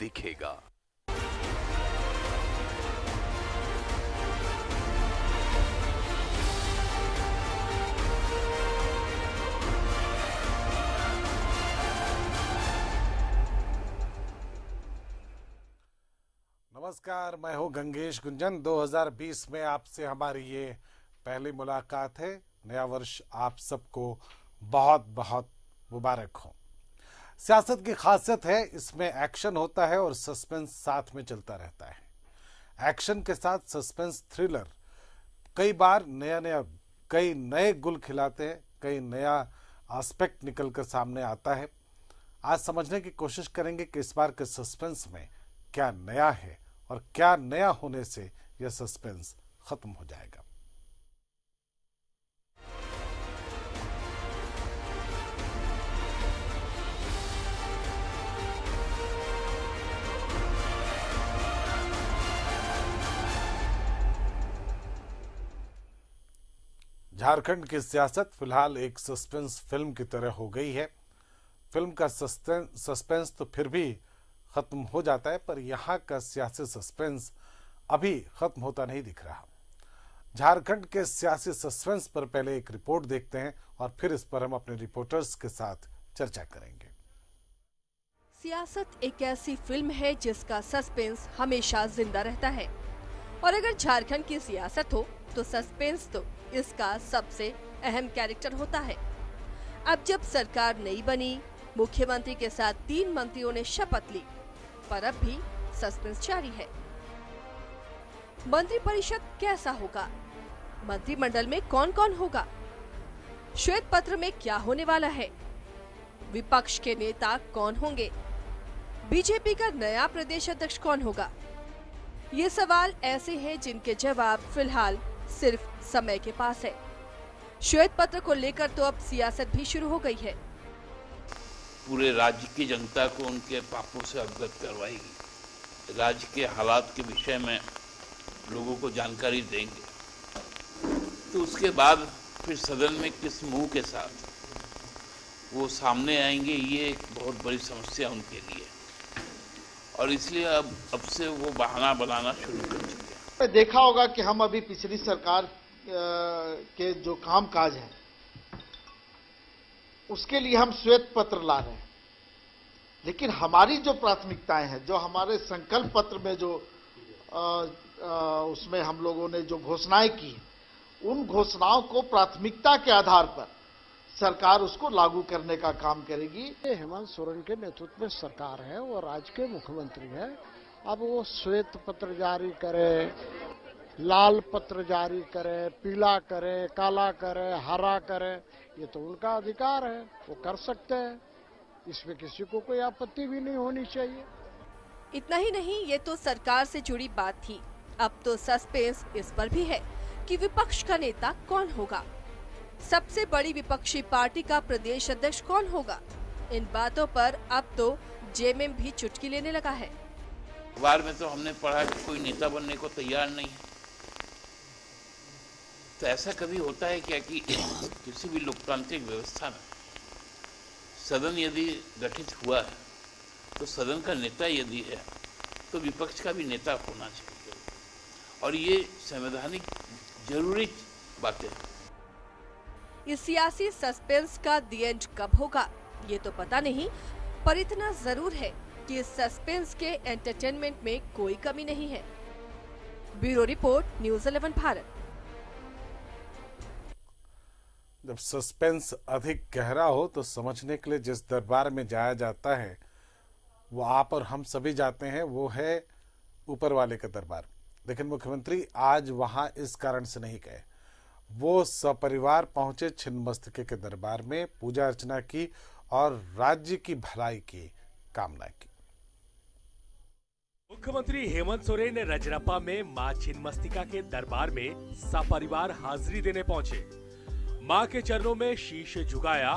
दिखेगा। नमस्कार, मैं हूँ गंगेश गुंजन। 2020 में आपसे हमारी ये पहली मुलाकात है। नया वर्ष आप सबको बहुत बहुत मुबारक हो। सियासत की खासियत है, इसमें एक्शन होता है और सस्पेंस साथ में चलता रहता है। एक्शन के साथ सस्पेंस, थ्रिलर। कई बार नया नया कई नए गुल खिलाते हैं, कई नया एस्पेक्ट निकल कर सामने आता है। आज समझने की कोशिश करेंगे कि इस बार के सस्पेंस में क्या नया है और क्या नया होने से यह सस्पेंस खत्म हो जाएगा। झारखंड की सियासत फ़िलहाल एक सस्पेंस फ़िल्म की तरह हो गई है। फ़िल्म का सस्पेंस तो फिर भी खत्म हो जाता है, पर यहाँ का सियासी सस्पेंस अभी खत्म होता नहीं दिख रहा। झारखंड के सियासी सस्पेंस पर पहले एक रिपोर्ट देखते हैं और फिर इस पर हम अपने रिपोर्टर्स के साथ चर्चा करेंगे। सियासत एक ऐसी फ़िल्म है जिसका सस्पेंस हमेशा ज़िंदा रहता है। और अगर झारखंड की सियासत हो तो सस्पेंस तो इसका सबसे अहम कैरेक्टर होता है। अब जब सरकार नई बनी, मुख्यमंत्री के साथ तीन मंत्रियों ने शपथ ली, पर अब भी सस्पेंस जारी है। मंत्री परिषद कैसा होगा? मंत्रिमंडल में कौन कौन होगा? श्वेत पत्र में क्या होने वाला है? विपक्ष के नेता कौन होंगे? बीजेपी का नया प्रदेश अध्यक्ष कौन होगा? ये सवाल ऐसे हैं जिनके जवाब फ़िलहाल सिर्फ़ समय के पास है। श्वेत पत्र को लेकर तो अब सियासत भी शुरू हो गई है। पूरे राज्य की जनता को उनके पापों से अवगत करवाएगी। राज्य के हालात के विषय में लोगों को जानकारी देंगे। तो उसके बाद फिर सदन में किस मुँह के साथ वो सामने आएँगे ये एक बहुत बड़ी समस्या उनके लिए और इसलिए अब अब से वो बहाना बनाना शुरू कर चुके हैं। देखा होगा कि हम अभी पिछली सरकार के जो काम काज है उसके लिए हम श्वेत पत्र ला रहे हैं। लेकिन हमारी जो प्राथमिकताएँ हैं जो हमारे संकल्प पत्र में जो आ, आ, उसमें हम लोगों ने जो घोषणाएँ की उन घोषणाओं को प्राथमिकता के आधार पर सरकार उसको लागू करने का काम करेगी। हेमंत सोरेन के नेतृत्व में सरकार है वो राज्य के मुख्यमंत्री है। अब वो श्वेत पत्र जारी करे लाल पत्र जारी करे पीला करे काला करे हरा करे ये तो उनका अधिकार है वो कर सकते हैं। इसमें किसी को कोई आपत्ति भी नहीं होनी चाहिए। इतना ही नहीं ये तो सरकार से जुड़ी बात थी। अब तो सस्पेंस इस पर भी है कि विपक्ष का नेता कौन होगा। सबसे बड़ी विपक्षी पार्टी का प्रदेश अध्यक्ष कौन होगा? इन बातों पर अब तो जेएमएम भी चुटकी लेने लगा है। अखबार में तो हमने पढ़ा कि कोई नेता बनने को तैयार नहीं है। तो ऐसा कभी होता है क्या कि किसी भी लोकतांत्रिक व्यवस्था में सदन यदि गठित हुआ है तो सदन का नेता यदि है तो विपक्ष का भी नेता होना चाहिए। और ये संवैधानिक ज़रूरी बातें इस सियासी सस्पेंस का दी एंड कब होगा, ये तो पता नहीं, पर इतना ज़रूर है कि इस सस्पेंस के एंटरटेनमेंट में कोई कमी नहीं है। Bureau report, news 11 Bharat. जब सस्पेंस अधिक गहरा हो तो समझने के लिए जिस दरबार में जाया जाता है, वो आप और हम सभी जाते हैं, वो है ऊपर वाले का दरबार। लेकिन मुख्यमंत्री आज वहाँ इस कारण से नहीं गए। वो सपरिवार पहुँचे छिन्नमस्तिके के दरबार में, पूजा अर्चना की और राज्य की भलाई की कामना की। मुख्यमंत्री हेमंत सोरेन रजरप्पा में माँ छिन्नमस्तिका के दरबार में सपरिवार हाजिरी देने पहुँचे। माँ के चरणों में शीश झुकाया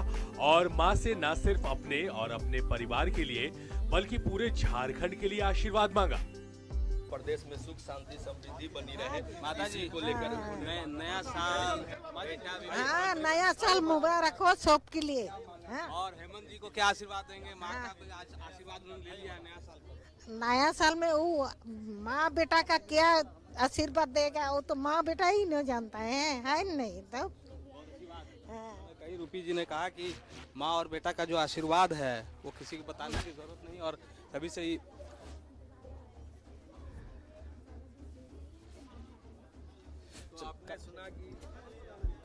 और माँ से न सिर्फ़ अपने और अपने परिवार के लिए बल्कि पूरे झारखंड के लिए आशीर्वाद मांगा। प्रदेश में सुख शांति समृद्धि बनी रहे। माता जी को लेकर नया साल हाँ नया साल मुबारक हो सब के लिए। हाँ? और हेमंत जी को क्या आशीर्वाद देंगे? माँ का आशीर्वाद ले लिया नया साल नया साल में वो माँ बेटा का क्या आशीर्वाद देगा वो तो माँ बेटा ही नहीं जानता है है नहीं तो? कई रूपी जी ने कहा कि माँ और बेटा का जो आशीर्वाद है वो किसी को बताने की ज़रूरत नहीं और तभी से ही तो आपने सुना कि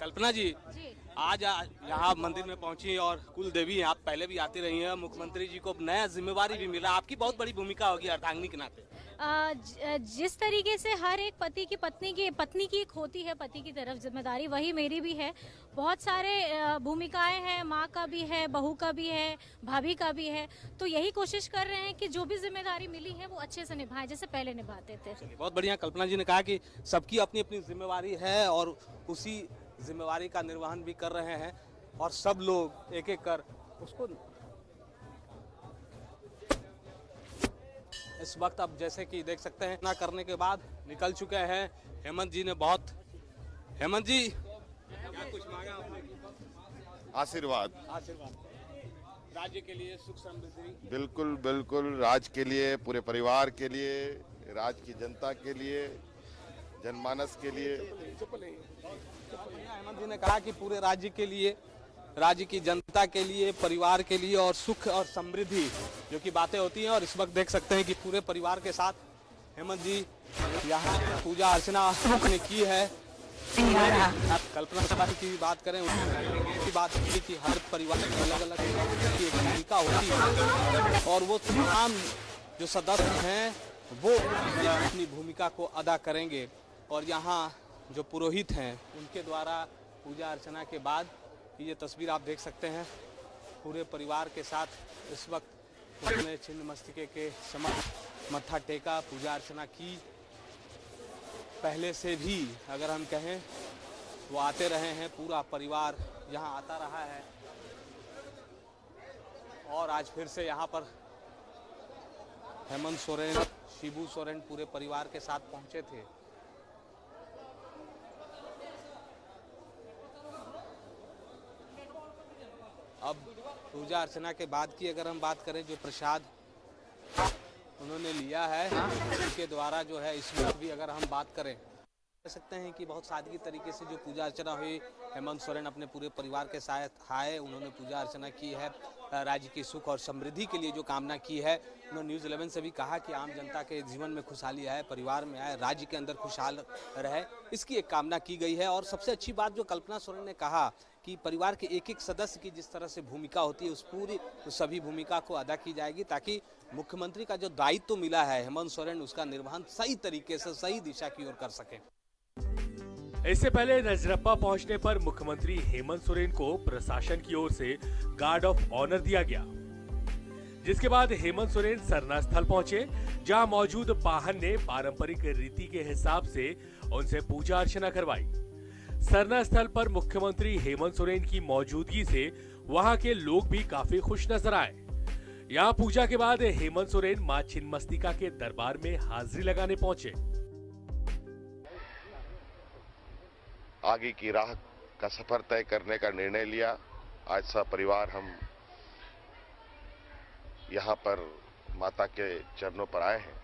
कल्पना जी जी। आज यहाँ मंदिर में पहुँची और कुल देवी आप पहले भी आती रही हैं। मुख्यमंत्री जी को नया जिम्मेवारी भी मिला। आपकी बहुत बड़ी भूमिका होगी अर्धांगिनी के नाते। जिस तरीके से हर एक पति की पत्नी की पत्नी की एक होती है पति की तरफ़ ज़िम्मेदारी, वही मेरी भी है। बहुत सारे भूमिकाएँ हैं, माँ का भी है, बहू का भी है, भाभी का भी है। तो यही कोशिश कर रहे हैं कि जो भी ज़िम्मेदारी मिली है वो अच्छे से निभाएँ, जैसे पहले निभाते थे। बहुत बढ़िया। कल्पना जी ने कहा कि सबकी अपनी अपनी जिम्मेवारी है और उसी जिम्मेवारी का निर्वहन भी कर रहे हैं और सब लोग एक एक कर उसको इस वक्त अब जैसे कि देख सकते हैं ना करने के बाद निकल चुके हैं। हेमंत जी ने बहुत हेमंत जी। क्या कुछ मांगा आपने आशीर्वाद। आशीर्वाद। राज्य के लिए सुख समृद्धि। बिल्कुल बिल्कुल। राज के लिए पूरे परिवार के लिए राज की जनता के लिए जनमानस के लिए। हेमंत जी ने कहा कि पूरे राज्य के लिए राज्य की जनता के लिए, परिवार के लिए और सुख और समृद्धि जो कि बातें होती हैं और इस वक्त देख सकते हैं कि पूरे परिवार के साथ हेमंत जी यहाँ पूजा अर्चना ने की है। आप कल्पना सभा की बात करें उसकी बात की कि हर परिवार की अलग अलग की एक भूमिका होती है और वो तमाम जो सदस्य हैं, वो अपनी भूमिका को अदा करेंगे और यहाँ जो पुरोहित हैं, उनके द्वारा पूजा अर्चना के बाद ये तस्वीर आप देख सकते हैं पूरे परिवार के साथ इस वक्त उसने छिन्न मस्तिके के समक्ष मत्था टेका, पूजा अर्चना की। पहले से भी अगर हम कहें, वो आते रहे हैं, पूरा परिवार यहाँ आता रहा है। और आज फिर से यहाँ पर हेमंत सोरेन, शिबू सोरेन पूरे परिवार के साथ पहुँचे थे। अब पूजा अर्चना के बाद की अगर हम बात करें जो प्रसाद उन्होंने लिया है, उनके द्वारा जो है इस वक्त भी अगर हम बात करें, कह सकते हैं कि बहुत सादगी तरीके से जो पूजा अर्चना हुई, हेमंत सोरेन अपने पूरे परिवार के साथ आए, उन्होंने पूजा अर्चना की है राज्य की सुख और समृद्धि के लिए जो कामना की है। उन्होंने न्यूज़ इलेवन से भी कहा कि आम जनता के जीवन में खुशहाली आए, परिवार में आए, राज्य के अंदर खुशहाल रहे, इसकी एक कामना की गई है। और सबसे अच्छी बात जो कल्पना सोरेन ने कहा कि परिवार के एक एक सदस्य की जिस तरह से भूमिका होती है, उस पूरी सभी भूमिका को अदा की जाएगी ताकि मुख्यमंत्री का जो दायित्व तो मिला है, हेमंत सोरेन, उसका निर्वहन सही तरीके से, सही दिशा की ओर कर सकें। इससे पहले रजरप्पा पहुँचने पर मुख्यमंत्री हेमंत सोरेन को प्रशासन की ओर से गार्ड ऑफ़ ऑनर दिया गया। जिसके बाद हेमंत सोरेन सरना स्थल पहुँचे, जहाँ मौजूद पाहन ने पारंपरिक रीति के हिसाब से उनसे पूजा अर्चना करवाई। सरना स्थल पर मुख्यमंत्री हेमंत सोरेन की मौजूदगी से वहाँ के लोग भी काफ़ी खुश नज़र आए। यहाँ पूजा के बाद हेमंत सोरेन माँ छिन्नमस्तिका के दरबार में हाजिरी लगाने पहुँचे। आगे की राह का सफ़र तय करने का निर्णय लिया। आज सब परिवार हम यहाँ पर माता के चरणों पर आए हैं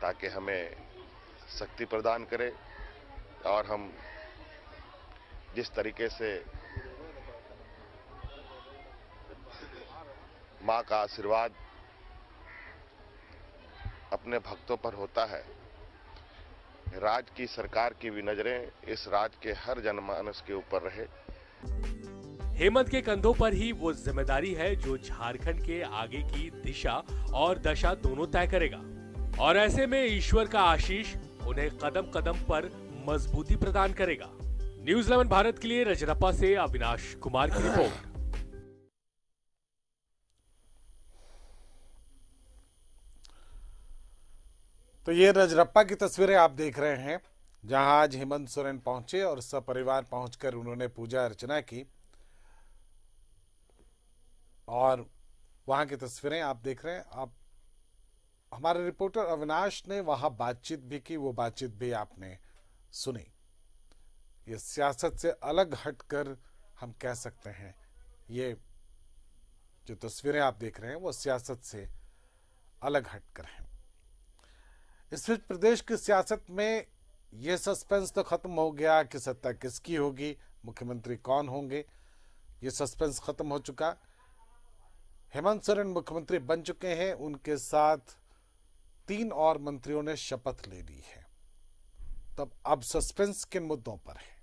ताकि हमें शक्ति प्रदान करे और हम जिस तरीके से माँ का आशीर्वाद अपने भक्तों पर होता है, राज की सरकार की भी नज़रें इस राज के हर जनमानस के ऊपर रहे। हेमंत के कंधों पर ही वो ज़िम्मेदारी है जो झारखंड के आगे की दिशा और दशा दोनों तय करेगा। और ऐसे में ईश्वर का आशीष उन्हें कदम कदम पर मजबूती प्रदान करेगा। न्यूज़ इलेवन भारत के लिए रजरप्पा से अविनाश कुमार की रिपोर्ट। तो ये रजरप्पा की तस्वीरें आप देख रहे हैं, जहाँ आज हेमंत सोरेन पहुँचे और सपरिवार पहुंचकर उन्होंने पूजा अर्चना की। और वहाँ की तस्वीरें आप देख रहे हैं। आप, हमारे रिपोर्टर अविनाश ने वहाँ बातचीत भी की, वो बातचीत भी आपने सुनी। ये सियासत से अलग हटकर हम कह सकते हैं। ये जो तस्वीरें आप देख रहे हैं, वो सियासत से अलग हटकर हैं। इस बीच प्रदेश की सियासत में यह सस्पेंस तो खत्म हो गया कि सत्ता किसकी होगी, मुख्यमंत्री कौन होंगे, ये सस्पेंस खत्म हो चुका। हेमंत सोरेन मुख्यमंत्री बन चुके हैं, उनके साथ तीन और मंत्रियों ने शपथ ले ली है। तब अब सस्पेंस किन मुद्दों पर है।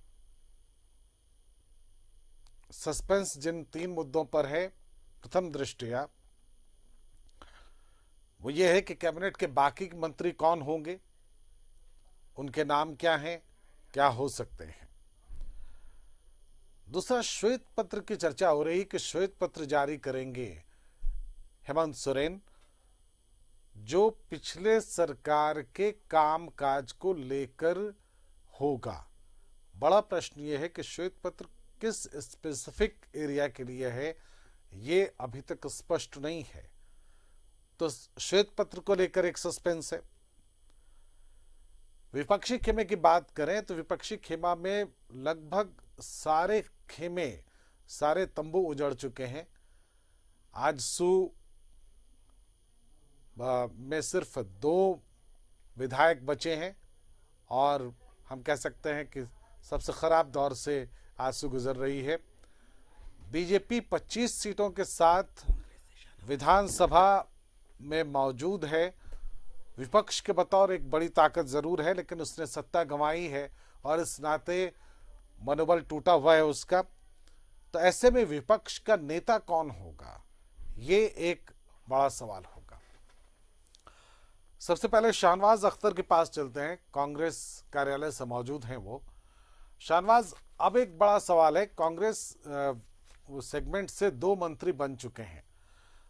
सस्पेंस जिन तीन मुद्दों पर है, प्रथम दृष्टिया, वो ये है कि कैबिनेट के बाकी मंत्री कौन होंगे, उनके नाम क्या हैं, क्या हो सकते हैं। दूसरा, श्वेत पत्र की चर्चा हो रही कि श्वेत पत्र जारी करेंगे हेमंत सोरेन जो पिछले सरकार के कामकाज को लेकर होगा। बड़ा प्रश्न यह है कि श्वेत पत्र किस स्पेसिफिक एरिया के लिए है, ये अभी तक स्पष्ट नहीं है। तो श्वेत पत्र को लेकर एक सस्पेंस है। विपक्षी खेमे की बात करें तो विपक्षी खेमा में लगभग सारे खेमे, सारे तंबू उजड़ चुके हैं। आज सू में सिर्फ़ दो विधायक बचे हैं और हम कह सकते हैं कि सबसे खराब दौर से आँसू गुजर रही है। बीजेपी 25 सीटों के साथ विधानसभा में मौजूद है। विपक्ष के बतौर एक बड़ी ताकत ज़रूर है, लेकिन उसने सत्ता गंवाई है और इस नाते मनोबल टूटा हुआ है उसका। तो ऐसे में विपक्ष का नेता कौन होगा? ये एक बड़ा सवाल होगा। सबसे पहले शाहनवाज अख्तर के पास चलते हैं। कांग्रेस कार्यालय से मौजूद हैं वो। शाहनवाज, अब एक बड़ा सवाल है। कांग्रेस सेगमेंट से दो मंत्री बन चुके हैं।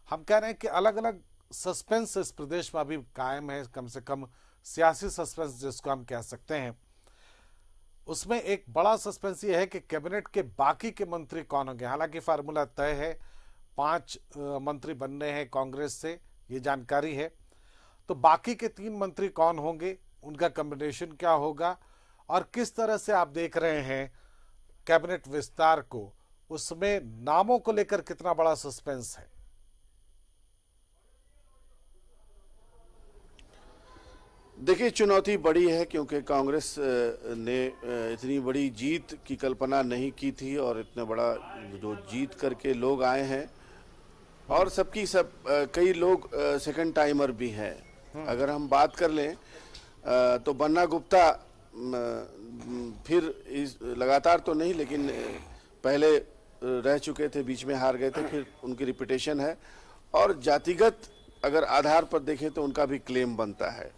हम कह रहे हैं कि अलग अलग सस्पेंस इस प्रदेश में अभी कायम है। कम से कम सियासी सस्पेंस जिसको हम कह सकते हैं। उसमें एक बड़ा सस्पेंस ये है कि कैबिनेट के बाकी के मंत्री कौन होंगे? हालाँकि फार्मूला तय है। पाँच मंत्री बनने हैं कांग्रेस से। ये जानकारी है। तो बाकी के तीन मंत्री कौन होंगे? उनका कॉम्बिनेशन क्या होगा? और किस तरह से आप देख रहे हैं कैबिनेट विस्तार को? उसमें नामों को लेकर कितना बड़ा सस्पेंस है? देखिए, चुनौती बड़ी है क्योंकि कांग्रेस ने इतनी बड़ी जीत की कल्पना नहीं की थी और इतना बड़ा जो जीत करके लोग आए हैं। और सबकी सब कई लोग सेकंड टाइमर भी हैं। अगर हम बात कर लें तो बन्ना गुप्ता फिर इस लगातार तो नहीं लेकिन पहले रह चुके थे बीच में हार गए थे फिर उनकी रिपीटेशन है। और जातिगत अगर आधार पर देखें तो उनका भी क्लेम बनता है।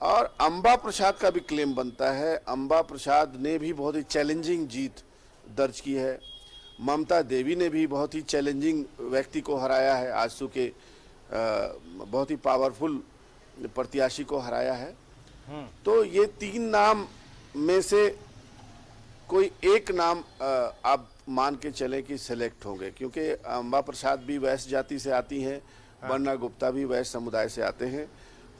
और अंबा प्रसाद का भी क्लेम बनता है। अंबा प्रसाद ने भी बहुत ही चैलेंजिंग जीत दर्ज की है। ममता देवी ने भी बहुत ही चैलेंजिंग व्यक्ति को हराया है आजसू के बहुत ही पावरफुल प्रत्याशी को हराया है। तो ये तीन नाम में से कोई एक नाम आप मान के चले कि सिलेक्ट होंगे क्योंकि अम्बा प्रसाद भी वैश्य जाति से आती हैं हाँ। बन्ना गुप्ता भी वैश्य समुदाय से आते हैं।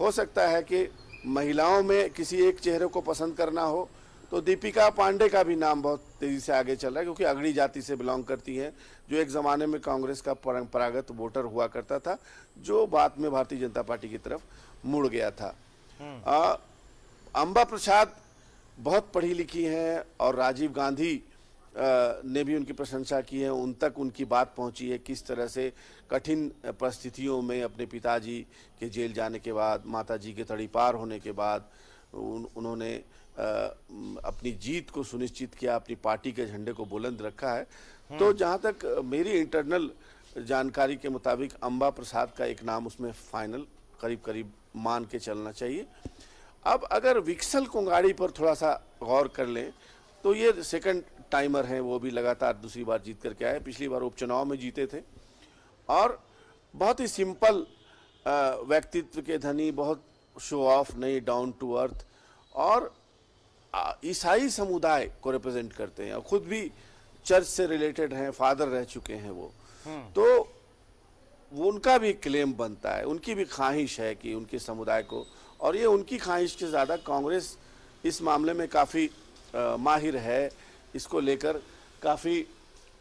हो सकता है कि महिलाओं में किसी एक चेहरे को पसंद करना हो तो दीपिका पांडे का भी नाम बहुत तेज़ी से आगे चल रहा है क्योंकि अगड़ी जाति से बिलोंग करती हैं। जो एक ज़माने में कांग्रेस का परंपरागत वोटर हुआ करता था जो बाद में भारतीय जनता पार्टी की तरफ़ मुड़ गया था। हम्म। अंबा प्रसाद बहुत पढ़ी लिखी हैं और राजीव गांधी ने भी उनकी प्रशंसा की है। उन तक उनकी बात पहुँची है किस तरह से कठिन परिस्थितियों में अपने पिताजी के जेल जाने के बाद माताजी के तड़ी पार होने के बाद उन, उन्होंने अपनी जीत को सुनिश्चित किया अपनी पार्टी के झंडे को बुलंद रखा है। हम्म। तो जहाँ तक मेरी इंटरनल जानकारी के मुताबिक अंबा प्रसाद का एक नाम उसमें फाइनल करीब करीब मान के चलना चाहिए। अब अगर विक्सल कुंगाड़ी पर थोड़ा सा गौर कर लें तो ये सेकंड टाइमर हैं वो भी लगातार दूसरी बार जीत करके आए। पिछली बार उपचुनाव में जीते थे। और बहुत ही सिंपल व्यक्तित्व के धनी बहुत शो ऑफ़ नहीं डाउन टू अर्थ और ईसाई समुदाय को रिप्रेजेंट करते हैं और खुद भी चर्च से रिलेटेड हैं फादर रह चुके हैं वो हम्म। तो वो उनका भी क्लेम बनता है उनकी भी ख्वाहिश है कि उनके समुदाय को और ये उनकी ख्वाहिश से ज़्यादा कांग्रेस इस मामले में काफ़ी माहिर है इसको लेकर काफ़ी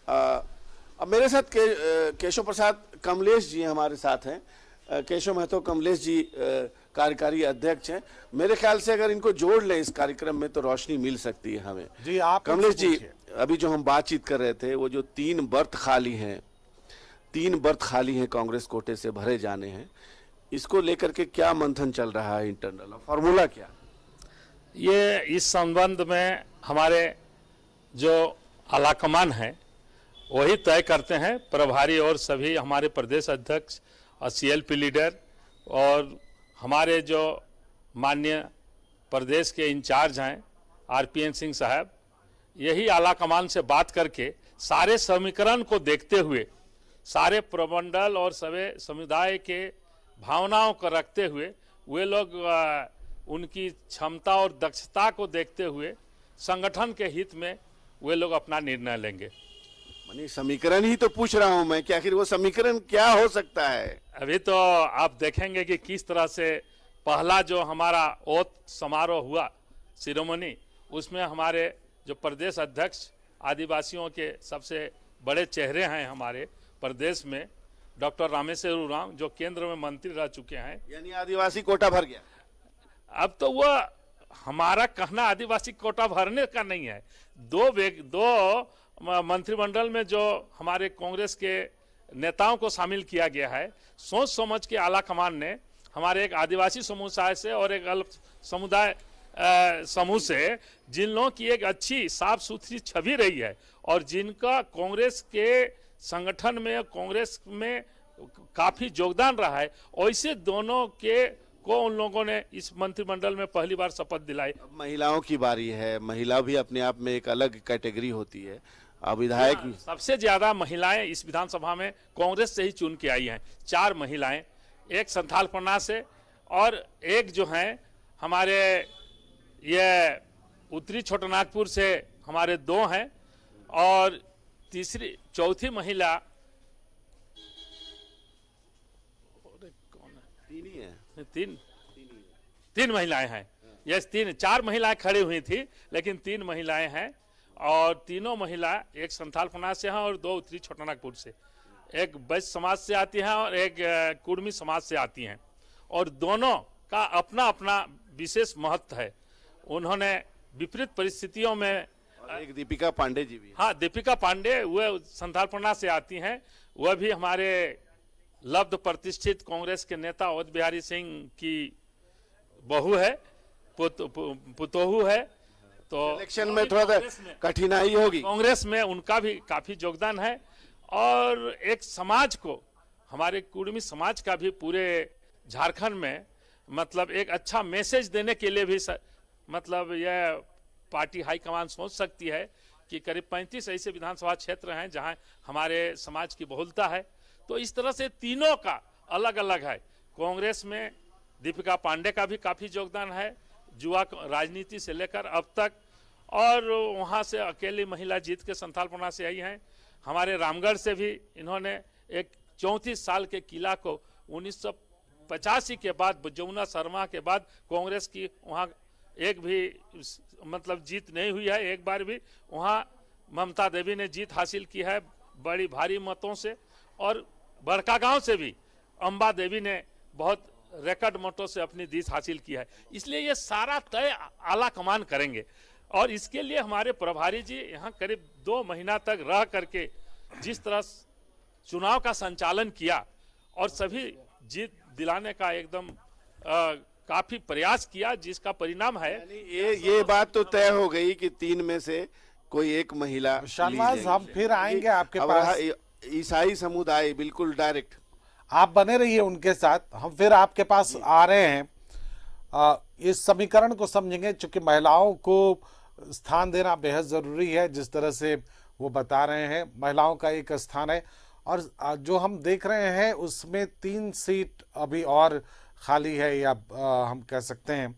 अब मेरे साथ के, केशव प्रसाद कमलेश जी हमारे साथ हैं केशव महतो कमलेश जी अ, कार्यकारी अध्यक्ष हैं। मेरे ख्याल से अगर इनको जोड़ लें इस कार्यक्रम में तो रोशनी मिल सकती है हमें। जी आप कमलेश जी अभी जो हम बातचीत कर रहे थे वो जो तीन बर्थ खाली हैं तीन बर्थ खाली हैं कांग्रेस कोटे से भरे जाने हैं इसको लेकर के क्या मंथन चल रहा है इंटरनल फॉर्मूला क्या? ये इस संबंध में हमारे जो आलाकमान है वही तय करते हैं। प्रभारी और सभी हमारे प्रदेश अध्यक्ष और सीएलपी लीडर और हमारे जो मान्य प्रदेश के इंचार्ज हैं, आरपीएन सिंह साहब, यही आलाकमान से बात करके सारे समीकरण को देखते हुए, सारे प्रमंडल और सभी समुदाय के भावनाओं को रखते हुए, वे लोग उनकी क्षमता और दक्षता को देखते हुए संगठन के हित में वे लोग अपना निर्णय लेंगे। मनी समीकरण ही तो पूछ रहा हूँ मैं कि आखिर वो समीकरण क्या हो सकता है? अभी तो आप देखेंगे कि किस तरह से पहला जो हमारा ओत समारोह हुआ सिरोमनी उसमें हमारे जो प्रदेश अध्यक्ष आदिवासियों के सबसे बड़े चेहरे हैं हमारे प्रदेश में डॉक्टर रामेश्वर उरांव जो केंद्र में मंत्री रह चुके हैं। यानी आदिवासी कोटा भर गया। अब तो वो हमारा कहना आदिवासी कोटा भरने का नहीं है। दो दो मंत्रिमंडल में जो हमारे कांग्रेस के नेताओं को शामिल किया गया है, सोच समझ के आला कमान ने हमारे एक आदिवासी समुदाय से और एक अल्प समुदाय समूह से जिन लोगों की एक अच्छी साफ़ सुथरी छवि रही है और जिनका कांग्रेस के संगठन में कांग्रेस में काफ़ी योगदान रहा है, वैसे दोनों के को उन लोगों ने इस मंत्रिमंडल में पहली बार शपथ दिलाई। महिलाओं की बारी है। महिला भी अपने आप में एक अलग कैटेगरी होती है। विधायक हाँ, सबसे ज़्यादा महिलाएँ इस विधानसभा में कांग्रेस से ही चुन के आई हैं। चार महिलाएँ एक संथाल पन्ना से और एक जो हैं हमारे ये उत्तरी छोटनागपुर से हमारे दो हैं और तीसरी चौथी महिला तीन ही है। तीन। तीन महिलाएँ हैं। यस तीन चार महिलाएँ खड़ी हुई थी लेकिन तीन महिलाएँ हैं। और तीनों महिला एक संथाल पना से हैं और दो उत्तरी छोटनागपुर से। एक वैश्य समाज से आती हैं और एक कुर्मी समाज से आती हैं। और दोनों का अपना अपना विशेष महत्व है। उन्होंने विपरीत परिस्थितियों में एक दीपिका पांडे जी भी हाँ। दीपिका पांडे वह संथालपना से आती हैं। वह भी हमारे लब्ध प्रतिष्ठित कांग्रेस के नेता अवध बिहारी सिंह की बहू है पुत, पुतोहू है। तो इलेक्शन में थोड़ा सा कठिनाई होगी। कांग्रेस में उनका भी काफ़ी योगदान है और एक समाज को हमारे कुर्मी समाज का भी पूरे झारखंड में मतलब एक अच्छा मैसेज देने के लिए भी स, मतलब यह पार्टी हाईकमान सोच सकती है कि करीब 35 ऐसे विधानसभा क्षेत्र हैं जहाँ हमारे समाज की बहुलता है। तो इस तरह से तीनों का अलग अलग है। कांग्रेस में दीपिका पांडे का भी काफ़ी योगदान है। युवा राजनीति से लेकर अब तक और वहाँ से अकेली महिला जीत के संथालपना से आई हैं। हमारे रामगढ़ से भी इन्होंने एक चौंतीस साल के किला को उन्नीस पचासी के बाद, जमुना शर्मा के बाद कांग्रेस की वहाँ एक भी मतलब जीत नहीं हुई है, एक बार भी वहाँ ममता देवी ने जीत हासिल की है बड़ी भारी मतों से। और बड़का गाँव से भी अम्बा देवी ने बहुत रिकॉर्ड मतों से अपनी जीत हासिल की है। इसलिए ये सारा तय आला कमान करेंगे। और इसके लिए हमारे प्रभारी जी यहाँ करीब दो महीना तक रह करके जिस तरह चुनाव का संचालन किया और सभी जीत दिलाने का एकदम काफ़ी प्रयास किया जिसका परिणाम है। ये ये बात तो तय हो गई कि तीन में से कोई एक महिला शाहनवाज, हम फिर आएँगे आपके पास। ईसाई समुदाय बिल्कुल डायरेक्ट। आप बने रहिए उनके साथ हम फिर आपके पास आ रहे हैं। आ, इस समीकरण को समझेंगे चूँकि महिलाओं को स्थान देना बेहद ज़रूरी है, जिस तरह से वो बता रहे हैं। महिलाओं का एक स्थान है। और जो हम देख रहे हैं, उसमें तीन सीट अभी और खाली है, या हम कह सकते हैं।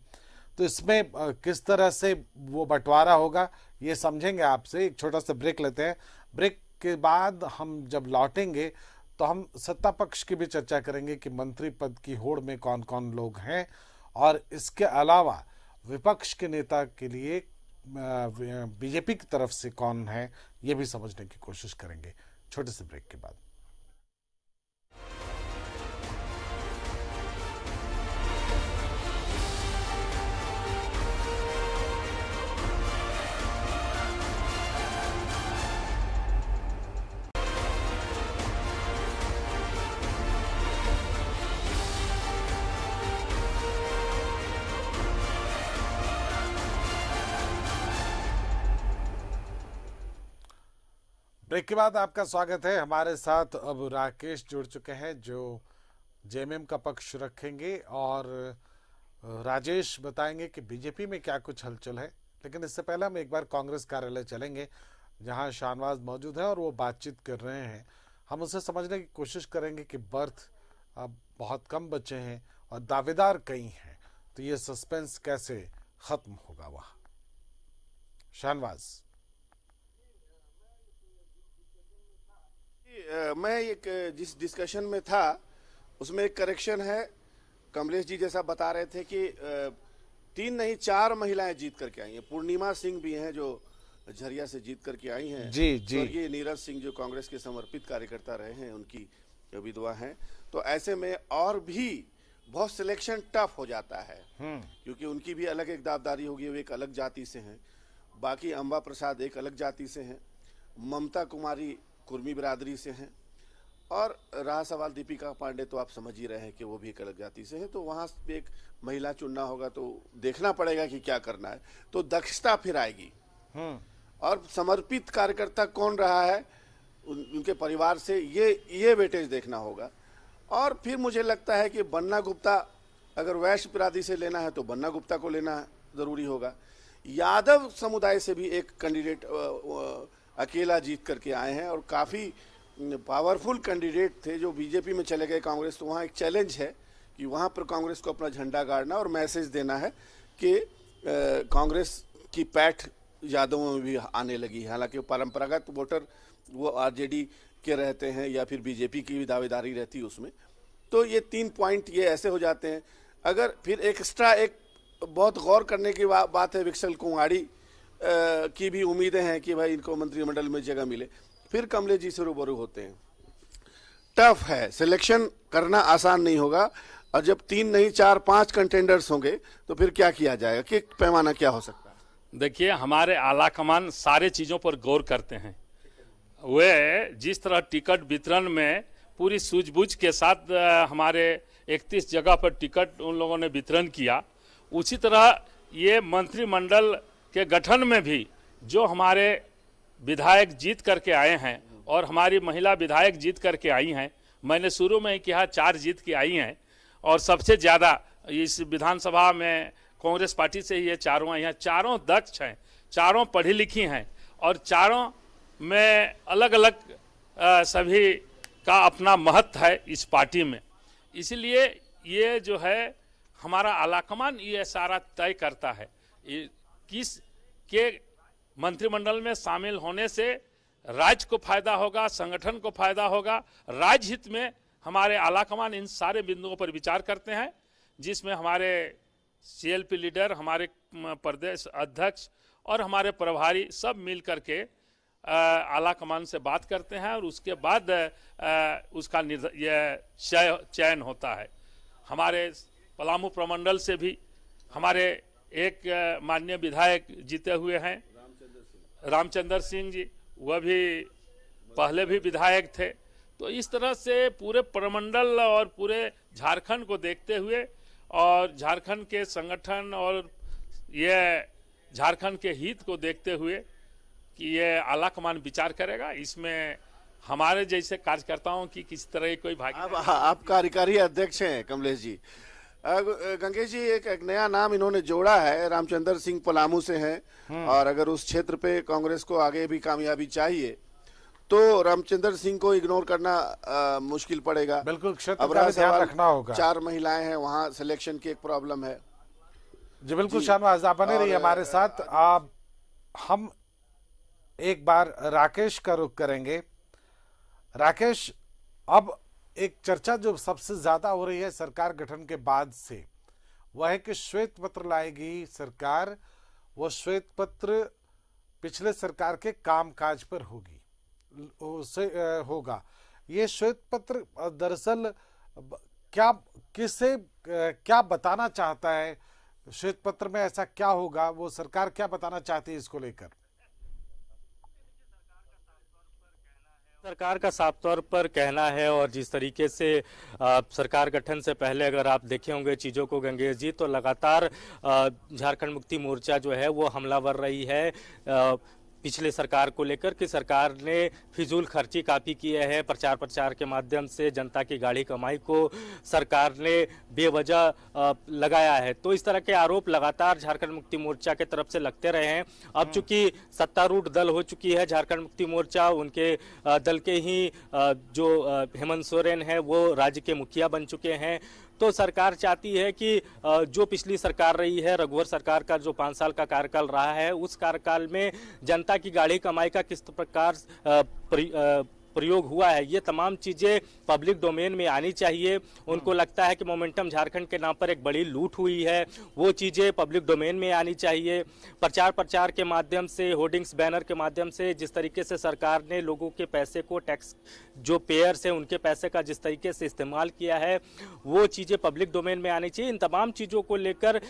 तो इसमें किस तरह से वो बंटवारा होगा, ये समझेंगे आपसे। एक छोटा सा ब्रेक लेते हैं। ब्रेक के बाद हम जब लौटेंगे तो हम सत्ता पक्ष की भी चर्चा करेंगे कि मंत्री पद की होड़ में कौन कौन लोग हैं। और इसके अलावा विपक्ष के नेता के लिए बीजेपी की तरफ़ से कौन है, ये भी समझने की कोशिश करेंगे, छोटे से ब्रेक के बाद। ब्रेक के बाद आपका स्वागत है। हमारे साथ अब राकेश जुड़ चुके हैं, जो जेएमएम का पक्ष रखेंगे और राजेश बताएँगे कि बीजेपी में क्या कुछ हलचल है। लेकिन इससे पहले हम एक बार कांग्रेस कार्यालय चलेंगे, जहाँ शाहनवाज मौजूद है और वो बातचीत कर रहे हैं। हम उसे समझने की कोशिश करेंगे कि बर्थ अब बहुत कम बचे हैं और दावेदार कई हैं। तो ये सस्पेंस कैसे खत्म होगा वहाँ? शाहनवाज। मैं एक जिस डिस्कशन में था उसमें एक करेक्शन है। कमलेश जी जैसा बता रहे थे कि तीन नहीं चार महिलाएँ जीत करके आई हैं। पूर्णिमा सिंह भी हैं जो झरिया से जीत करके आई हैं। जी जी। ये नीरज सिंह जो कांग्रेस के समर्पित कार्यकर्ता रहे हैं उनकी विधवा हैं। तो ऐसे में और भी बहुत सिलेक्शन टफ हो जाता है। हम्म। क्योंकि उनकी भी अलग एक दावदारी होगी वो एक अलग जाति से हैं। बाकी अम्बा प्रसाद एक अलग जाति से हैं। ममता कुमारी कुर्मी बिरादरी से हैं। और रहा सवाल दीपिका पांडे तो आप समझ ही रहे हैं कि वो भी एक अलग जाति से है तो वहाँ वहाँ एक महिला चुनना होगा तो देखना पड़ेगा कि क्या करना है। तो दक्षता फिर आएगी। हम्म। और समर्पित कार्यकर्ता कौन रहा है उन, उनके परिवार से ये ये वेटेज देखना होगा। और फिर मुझे लगता है कि बन्ना गुप्ता अगर वैश्य बिरादरी से लेना है तो बन्ना गुप्ता को लेना ज़रूरी होगा। यादव समुदाय से भी एक कैंडिडेट अकेला जीत करके आए हैं और काफ़ी पावरफुल कैंडिडेट थे जो बीजेपी में चले गए कांग्रेस तो वहाँ एक चैलेंज है कि वहाँ पर कांग्रेस को अपना झंडा गाड़ना और मैसेज देना है कि कांग्रेस की पैठ यादवों में भी आने लगी है। हालाँकि परंपरागत वोटर, वो आरजेडी के रहते हैं या फिर बीजेपी की भी दावेदारी रहती है उसमें। तो ये तीन पॉइंट ये ऐसे हो जाते हैं। अगर फिर एक्स्ट्रा एक बहुत गौर करने की बात है विक्सल कुमारी की भी उम्मीदें हैं कि भाई इनको मंत्रिमंडल में जगह मिले। फिर कमले जी से रूबरू होते हैं। टफ है। सिलेक्शन करना आसान नहीं होगा। और जब तीन नहीं, चार, पाँच कंटेंडर्स होंगे तो फिर क्या किया जाएगा? कि पैमाना क्या हो सकता है? देखिए, हमारे आला कमान सारे चीज़ों पर गौर करते हैं। वे जिस तरह टिकट वितरण में पूरी सूझबूझ के साथ हमारे 31 जगह पर टिकट उन लोगों ने वितरण किया, उसी तरह ये मंत्रिमंडल के गठन में भी जो हमारे विधायक जीत करके आए हैं और हमारी महिला विधायक जीत करके आई हैं, मैंने शुरू में ही कहा चार जीत के आई हैं, और सबसे ज़्यादा इस विधानसभा में कांग्रेस पार्टी से ये चारों आई हैं। चारों दक्ष हैं, चारों पढ़ी लिखी हैं, और चारों में अलग अलग सभी का अपना महत्व है इस पार्टी में। इसलिए ये जो है, हमारा आलाकमान ये सारा तय करता है किस के मंत्रिमंडल में शामिल होने से राज्य को फ़ायदा होगा, संगठन को फ़ायदा होगा। राज्य हित में हमारे आलाकमान इन सारे बिंदुओं पर विचार करते हैं, जिसमें हमारे सीएलपी लीडर, हमारे प्रदेश अध्यक्ष और हमारे प्रभारी सब मिल करके आला कमान से बात करते हैं और उसके बाद उसका यह चयन होता है। हमारे पलामू प्रमंडल से भी, हमारे एक माननीय विधायक जीते हुए हैं। रामचंद्र सिंह जी वह भी पहले भी विधायक थे। तो इस तरह से पूरे प्रमंडल और पूरे झारखंड को देखते हुए और झारखंड के संगठन और ये झारखंड के हित को देखते हुए कि ये आला कमान विचार करेगा। इसमें हमारे जैसे कार्यकर्ताओं की किस तरह की कोई भाग आप, आप कार्यकारी अध्यक्ष हैं कमलेश जी। गंगेश जी एक, एक नया नाम इन्होंने जोड़ा है रामचंद्र सिंह पलामू से हैं। हम्म। और अगर उस क्षेत्र पे कांग्रेस को आगे भी कामयाबी चाहिए तो रामचंद्र सिंह को इग्नोर करना आ, मुश्किल पड़ेगा। बिल्कुल क्षेत्र का ध्यान रखना होगा। चार महिलाएँ हैं वहाँ सिलेक्शन की एक प्रॉब्लम है। जी बिल्कुल शाहनवाज आप बने रही हमारे साथ। आप हम एक बार राकेश का रुख करेंगे। राकेश अब एक चर्चा जो सबसे ज़्यादा हो रही है सरकार गठन के बाद से, वह है कि श्वेत पत्र लाएगी सरकार, वो श्वेत पत्र पिछले सरकार के कामकाज पर होगी, उसे होगा। ये श्वेत पत्र दरअसल क्या, किसे क्या बताना चाहता है? श्वेत पत्र में ऐसा क्या होगा? वो सरकार क्या बताना चाहती है इसको लेकर? सरकार का साफ़ तौर पर कहना है और जिस तरीके से आ, सरकार गठन से पहले अगर आप देखे होंगे चीज़ों को गंगेश जी तो लगातार झारखंड मुक्ति मोर्चा जो है वो हमलावर रही है। आ, पिछले सरकार को लेकर कि सरकार ने फिजूल खर्ची काफ़ी किए हैं। प्रचार प्रचार के माध्यम से जनता की गाढ़ी कमाई को सरकार ने बेवजह लगाया है। तो इस तरह के आरोप लगातार झारखंड मुक्ति मोर्चा के तरफ़ से लगते रहे हैं। अब चूँकि सत्तारूढ़ दल हो चुकी है झारखंड मुक्ति मोर्चा उनके दल के ही जो हेमंत सोरेन है वो राज्य के मुखिया बन चुके हैं। तो सरकार चाहती है कि जो पिछली सरकार रही है, रघुवर सरकार का जो पाँच साल का कार्यकाल रहा है, उस कार्यकाल में जनता की गाढ़ी कमाई का किस प्रकार प्रयोग हुआ है। ये तमाम चीज़ें पब्लिक डोमेन में आनी चाहिए। उनको लगता है कि मोमेंटम झारखंड के नाम पर एक बड़ी लूट हुई है। वो चीज़ें पब्लिक डोमेन में आनी चाहिए। प्रचार प्रचार के माध्यम से होर्डिंग्स बैनर के माध्यम से जिस तरीके से सरकार ने लोगों के पैसे को टैक्स जो पेयर्स हैं उनके पैसे का जिस तरीके से इस्तेमाल किया है वो चीज़ें पब्लिक डोमेन में आनी चाहिए। इन तमाम चीज़ों को लेकर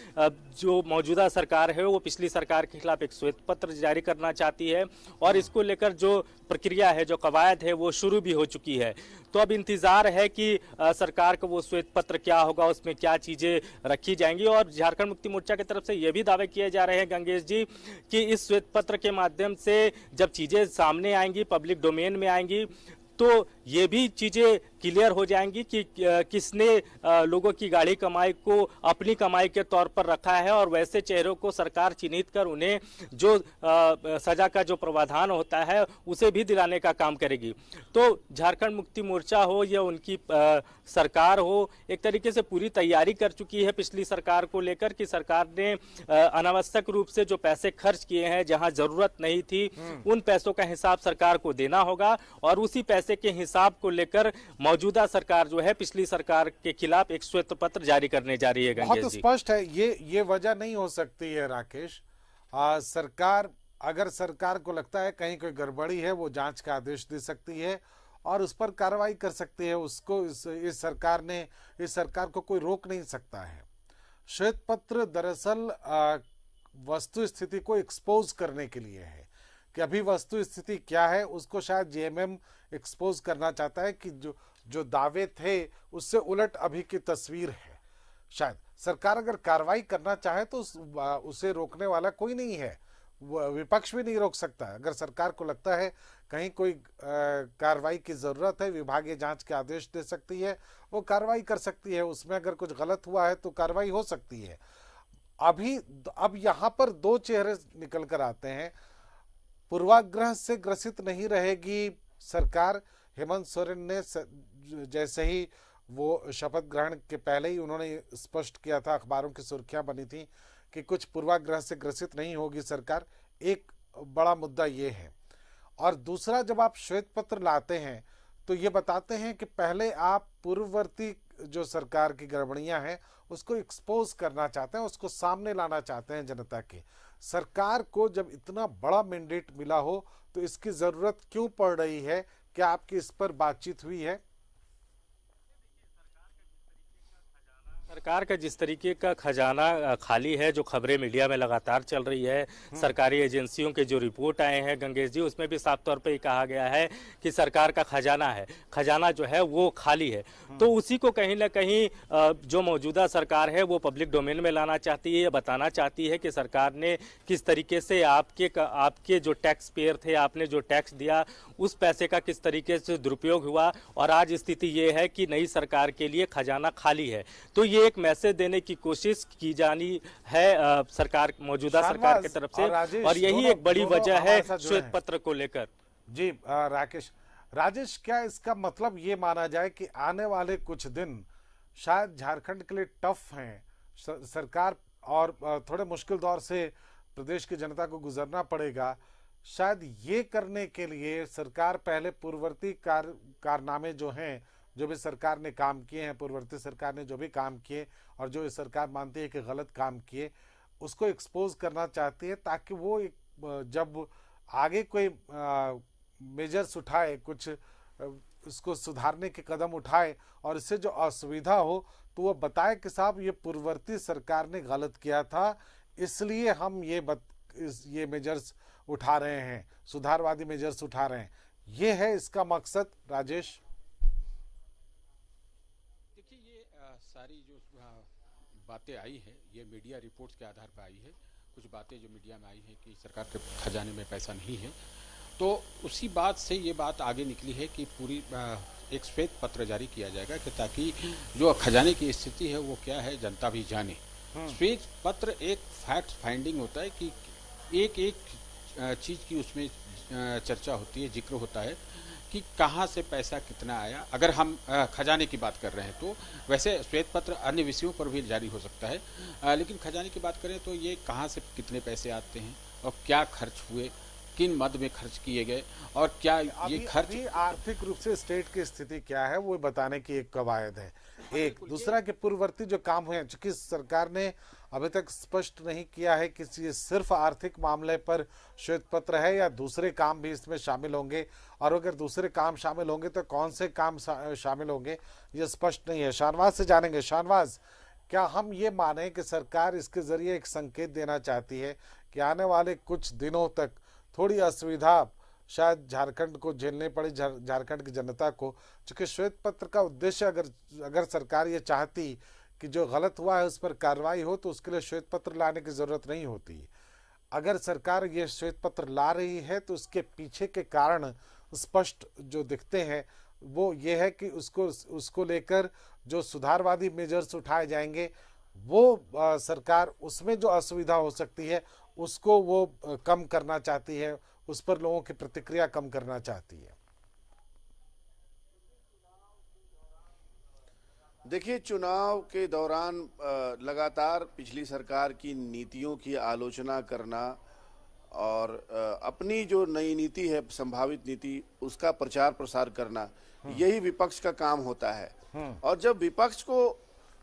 जो मौजूदा सरकार है वो पिछली सरकार के खिलाफ एक श्वेत पत्र जारी करना चाहती है। और इसको लेकर जो प्रक्रिया है जो कवायद है वो शुरू भी हो चुकी है। तो अब इंतज़ार है कि सरकार का वो श्वेत पत्र क्या होगा, उसमें क्या चीज़ें रखी जाएँगी और झारखंड मुक्ति मोर्चा की तरफ़ से ये भी दावे किए जा रहे हैं गंगेश जी कि इस श्वेत पत्र के माध्यम से जब चीज़ें सामने आएँगी, पब्लिक डोमेन में आएँगी तो ये भी चीज़ें क्लियर हो जाएँगी कि किसने लोगों की गाड़ी कमाई को अपनी कमाई के तौर पर रखा है और वैसे चेहरों को सरकार चिन्हित कर उन्हें जो सजा का जो प्रावधान होता है उसे भी दिलाने का काम करेगी तो झारखंड मुक्ति मोर्चा हो या उनकी सरकार हो एक तरीके से पूरी तैयारी कर चुकी है पिछली सरकार को लेकर कि सरकार ने अनावश्यक रूप से जो पैसे खर्च किए हैं जहाँ ज़रूरत नहीं थी हम्म। उन पैसों का हिसाब सरकार को देना होगा और उसी पैसे के हिसाब को लेकर मौजूदा सरकार जो है पिछली सरकार के खिलाफ एक श्वेत पत्र जारी करने जा रही है बहुत स्पष्ट है ये ये वजह नहीं हो सकती है राकेश। आ, सरकार अगर सरकार को लगता है कहीं कोई गड़बड़ी है वो जाँच का आदेश दे सकती है और उस पर कार्रवाई कर सकती है। उसको इस, इस सरकार ने इस सरकार को कोई रोक नहीं सकता है। श्वेत पत्र दरअसल वस्तु स्थिति को एक्सपोज करने के लिए है। कि अभी वस्तु स्थिति क्या है उसको शायद जेएमएम एक्सपोज करना चाहता है कि जो जो दावे थे उससे उलट अभी की तस्वीर है। शायद सरकार अगर कार्रवाई करना चाहे तो उस, उसे रोकने वाला कोई नहीं है। विपक्ष भी नहीं रोक सकता। अगर सरकार को लगता है कहीं कोई कार्रवाई की ज़रूरत है विभागीय जाँच के आदेश दे सकती है वो कार्रवाई कर सकती है। उसमें अगर कुछ गलत हुआ है तो कार्रवाई हो सकती है। अभी अब यहाँ पर दो चेहरे निकल कर आते हैं। पूर्वाग्रह से ग्रसित नहीं रहेगी सरकार। हेमंत सोरेन ने जैसे ही वो शपथ ग्रहण के पहले ही उन्होंने स्पष्ट किया था, अखबारों की सुर्खियाँ बनी थी कि कुछ पूर्वाग्रह से ग्रसित नहीं होगी सरकार। एक बड़ा मुद्दा ये है। और दूसरा, जब आप श्वेत पत्र लाते हैं तो ये बताते हैं कि पहले आप पूर्ववर्ती जो सरकार की गड़बड़ियाँ हैं, उसको एक्सपोज करना चाहते हैं, उसको सामने लाना चाहते हैं जनता के। सरकार को जब इतना बड़ा मैंडेट मिला हो तो इसकी ज़रूरत क्यों पड़ रही है? क्या आपकी इस पर बातचीत हुई है? सरकार का जिस तरीके का खजाना खाली है जो खबरें मीडिया में लगातार चल रही है हम्म। सरकारी एजेंसियों के जो रिपोर्ट आए हैं गंगेश जी उसमें भी साफ़ तौर पे कहा गया है कि सरकार का खजाना है खजाना जो है वो खाली है हम्म। तो उसी को कहीं ना कहीं जो मौजूदा सरकार है वो पब्लिक डोमेन में लाना चाहती है या बताना चाहती है कि सरकार ने किस तरीके से आपके आपके जो टैक्स पेयर थे आपने जो टैक्स दिया उस पैसे का किस तरीके से दुरुपयोग हुआ और आज स्थिति ये है कि नई सरकार के लिए खजाना खाली है तो ये एक मैसेज देने की कोशिश की जानी है आ, सरकार मौजूदा सरकार की तरफ़ से। और, और यही एक बड़ी वजह है श्वेत पत्र को लेकर। जी राकेश राजेश क्या इसका मतलब ये माना जाए कि आने वाले कुछ दिन शायद झारखंड के लिए टफ हैं? सरकार और थोड़े मुश्किल दौर से प्रदेश की जनता को गुजरना पड़ेगा। शायद ये करने के लिए सरकार पहले पूर्ववर्ती कार कारनामे जो हैं जो भी सरकार ने काम किए हैं पूर्ववर्ती सरकार ने जो भी काम किए और जो इस सरकार मानती है कि गलत काम किए उसको एक्सपोज करना चाहती है ताकि वो एक जब आगे कोई मेजर्स उठाए कुछ इसको सुधारने के कदम उठाए और इससे जो असुविधा हो तो वो बताए कि साहब ये पूर्ववर्ती सरकार ने गलत किया था इसलिए हम ये बत, इस ये मेजर्स उठा रहे हैं सुधारवादी मेजर्स उठा रहे हैं। ये है इसका मकसद राजेश। बातें आई हैं ये मीडिया रिपोर्ट्स के आधार पर आई है। कुछ बातें जो मीडिया में आई है कि सरकार के खजाने में पैसा नहीं है। तो उसी बात से ये बात आगे निकली है कि पूरी एक श्वेत पत्र जारी किया जाएगा कि ताकि जो खजाने की स्थिति है वो क्या है जनता भी जाने। श्वेत पत्र एक फैक्ट फाइंडिंग होता है कि एक एक चीज़ की उसमें चर्चा होती है ज़िक्र होता है। कि कहाँ से पैसा कितना आया? अगर हम खजाने की बात कर रहे हैं तो वैसे श्वेत पत्र अन्य विषयों पर भी जारी हो सकता है। लेकिन खजाने की बात करें तो ये कहाँ से कितने पैसे आते हैं और क्या खर्च हुए? किन मद में खर्च किए गए? और क्या ये खर्च आर्थिक रूप से स्टेट की स्थिति क्या है वो बताने की एक कवायद है। एक दूसरा के पूर्ववर्ती जो काम हुए चूँकि सरकार ने अभी तक स्पष्ट नहीं किया है कि ये सिर्फ़ आर्थिक मामले पर श्वेत पत्र है या दूसरे काम भी इसमें शामिल होंगे। और अगर दूसरे काम शामिल होंगे तो कौन से काम शामिल होंगे, ये स्पष्ट नहीं है। शाहनवाज से जानेंगे। शाहनवाज, क्या हम ये माने कि सरकार इसके ज़रिए एक संकेत देना चाहती है कि आने वाले कुछ दिनों तक थोड़ी असुविधा शायद झारखंड को झेलने पड़े झारखंड की जनता को? चूँकि श्वेत पत्र का उद्देश्य अगर अगर सरकार ये चाहती कि जो गलत हुआ है उस पर कार्रवाई हो तो उसके लिए श्वेत पत्र लाने की ज़रूरत नहीं होती। अगर सरकार ये श्वेत पत्र ला रही है तो उसके पीछे के कारण स्पष्ट जो दिखते हैं, वो ये है कि उसको उसको लेकर जो सुधारवादी मेजर्स उठाए जाएँगे, वो सरकार उसमें जो असुविधा हो सकती है, उसको वो कम करना चाहती है, उस पर लोगों की प्रतिक्रिया कम करना चाहती है। देखिए चुनाव के दौरान लगातार पिछली सरकार की नीतियों की आलोचना करना और अपनी जो नई नीति है संभावित नीति उसका प्रचार प्रसार करना हम्म। यही विपक्ष का काम होता है हम्म। और जब विपक्ष को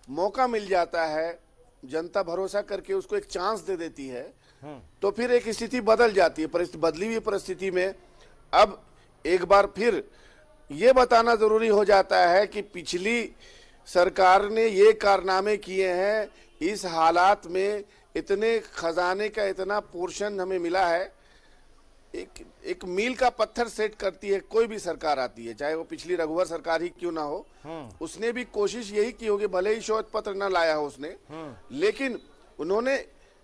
मौका मिल जाता है जनता भरोसा करके उसको एक चांस दे देती है हम्म। तो फिर एक स्थिति बदल जाती है बदली हुई परिस्थिति में अब एक बार फिर ये बताना ज़रूरी हो जाता है कि पिछली सरकार ने ये कारनामे किए हैं इस हालात में इतने खजाने का इतना पोर्शन हमें मिला है एक एक मील का पत्थर सेट करती है कोई भी सरकार आती है चाहे वो पिछली रघुवर सरकार ही क्यों ना हो हम्म। उसने भी कोशिश यही की होगी भले ही शोध पत्र ना लाया हो उसने हम्म। लेकिन उन्होंने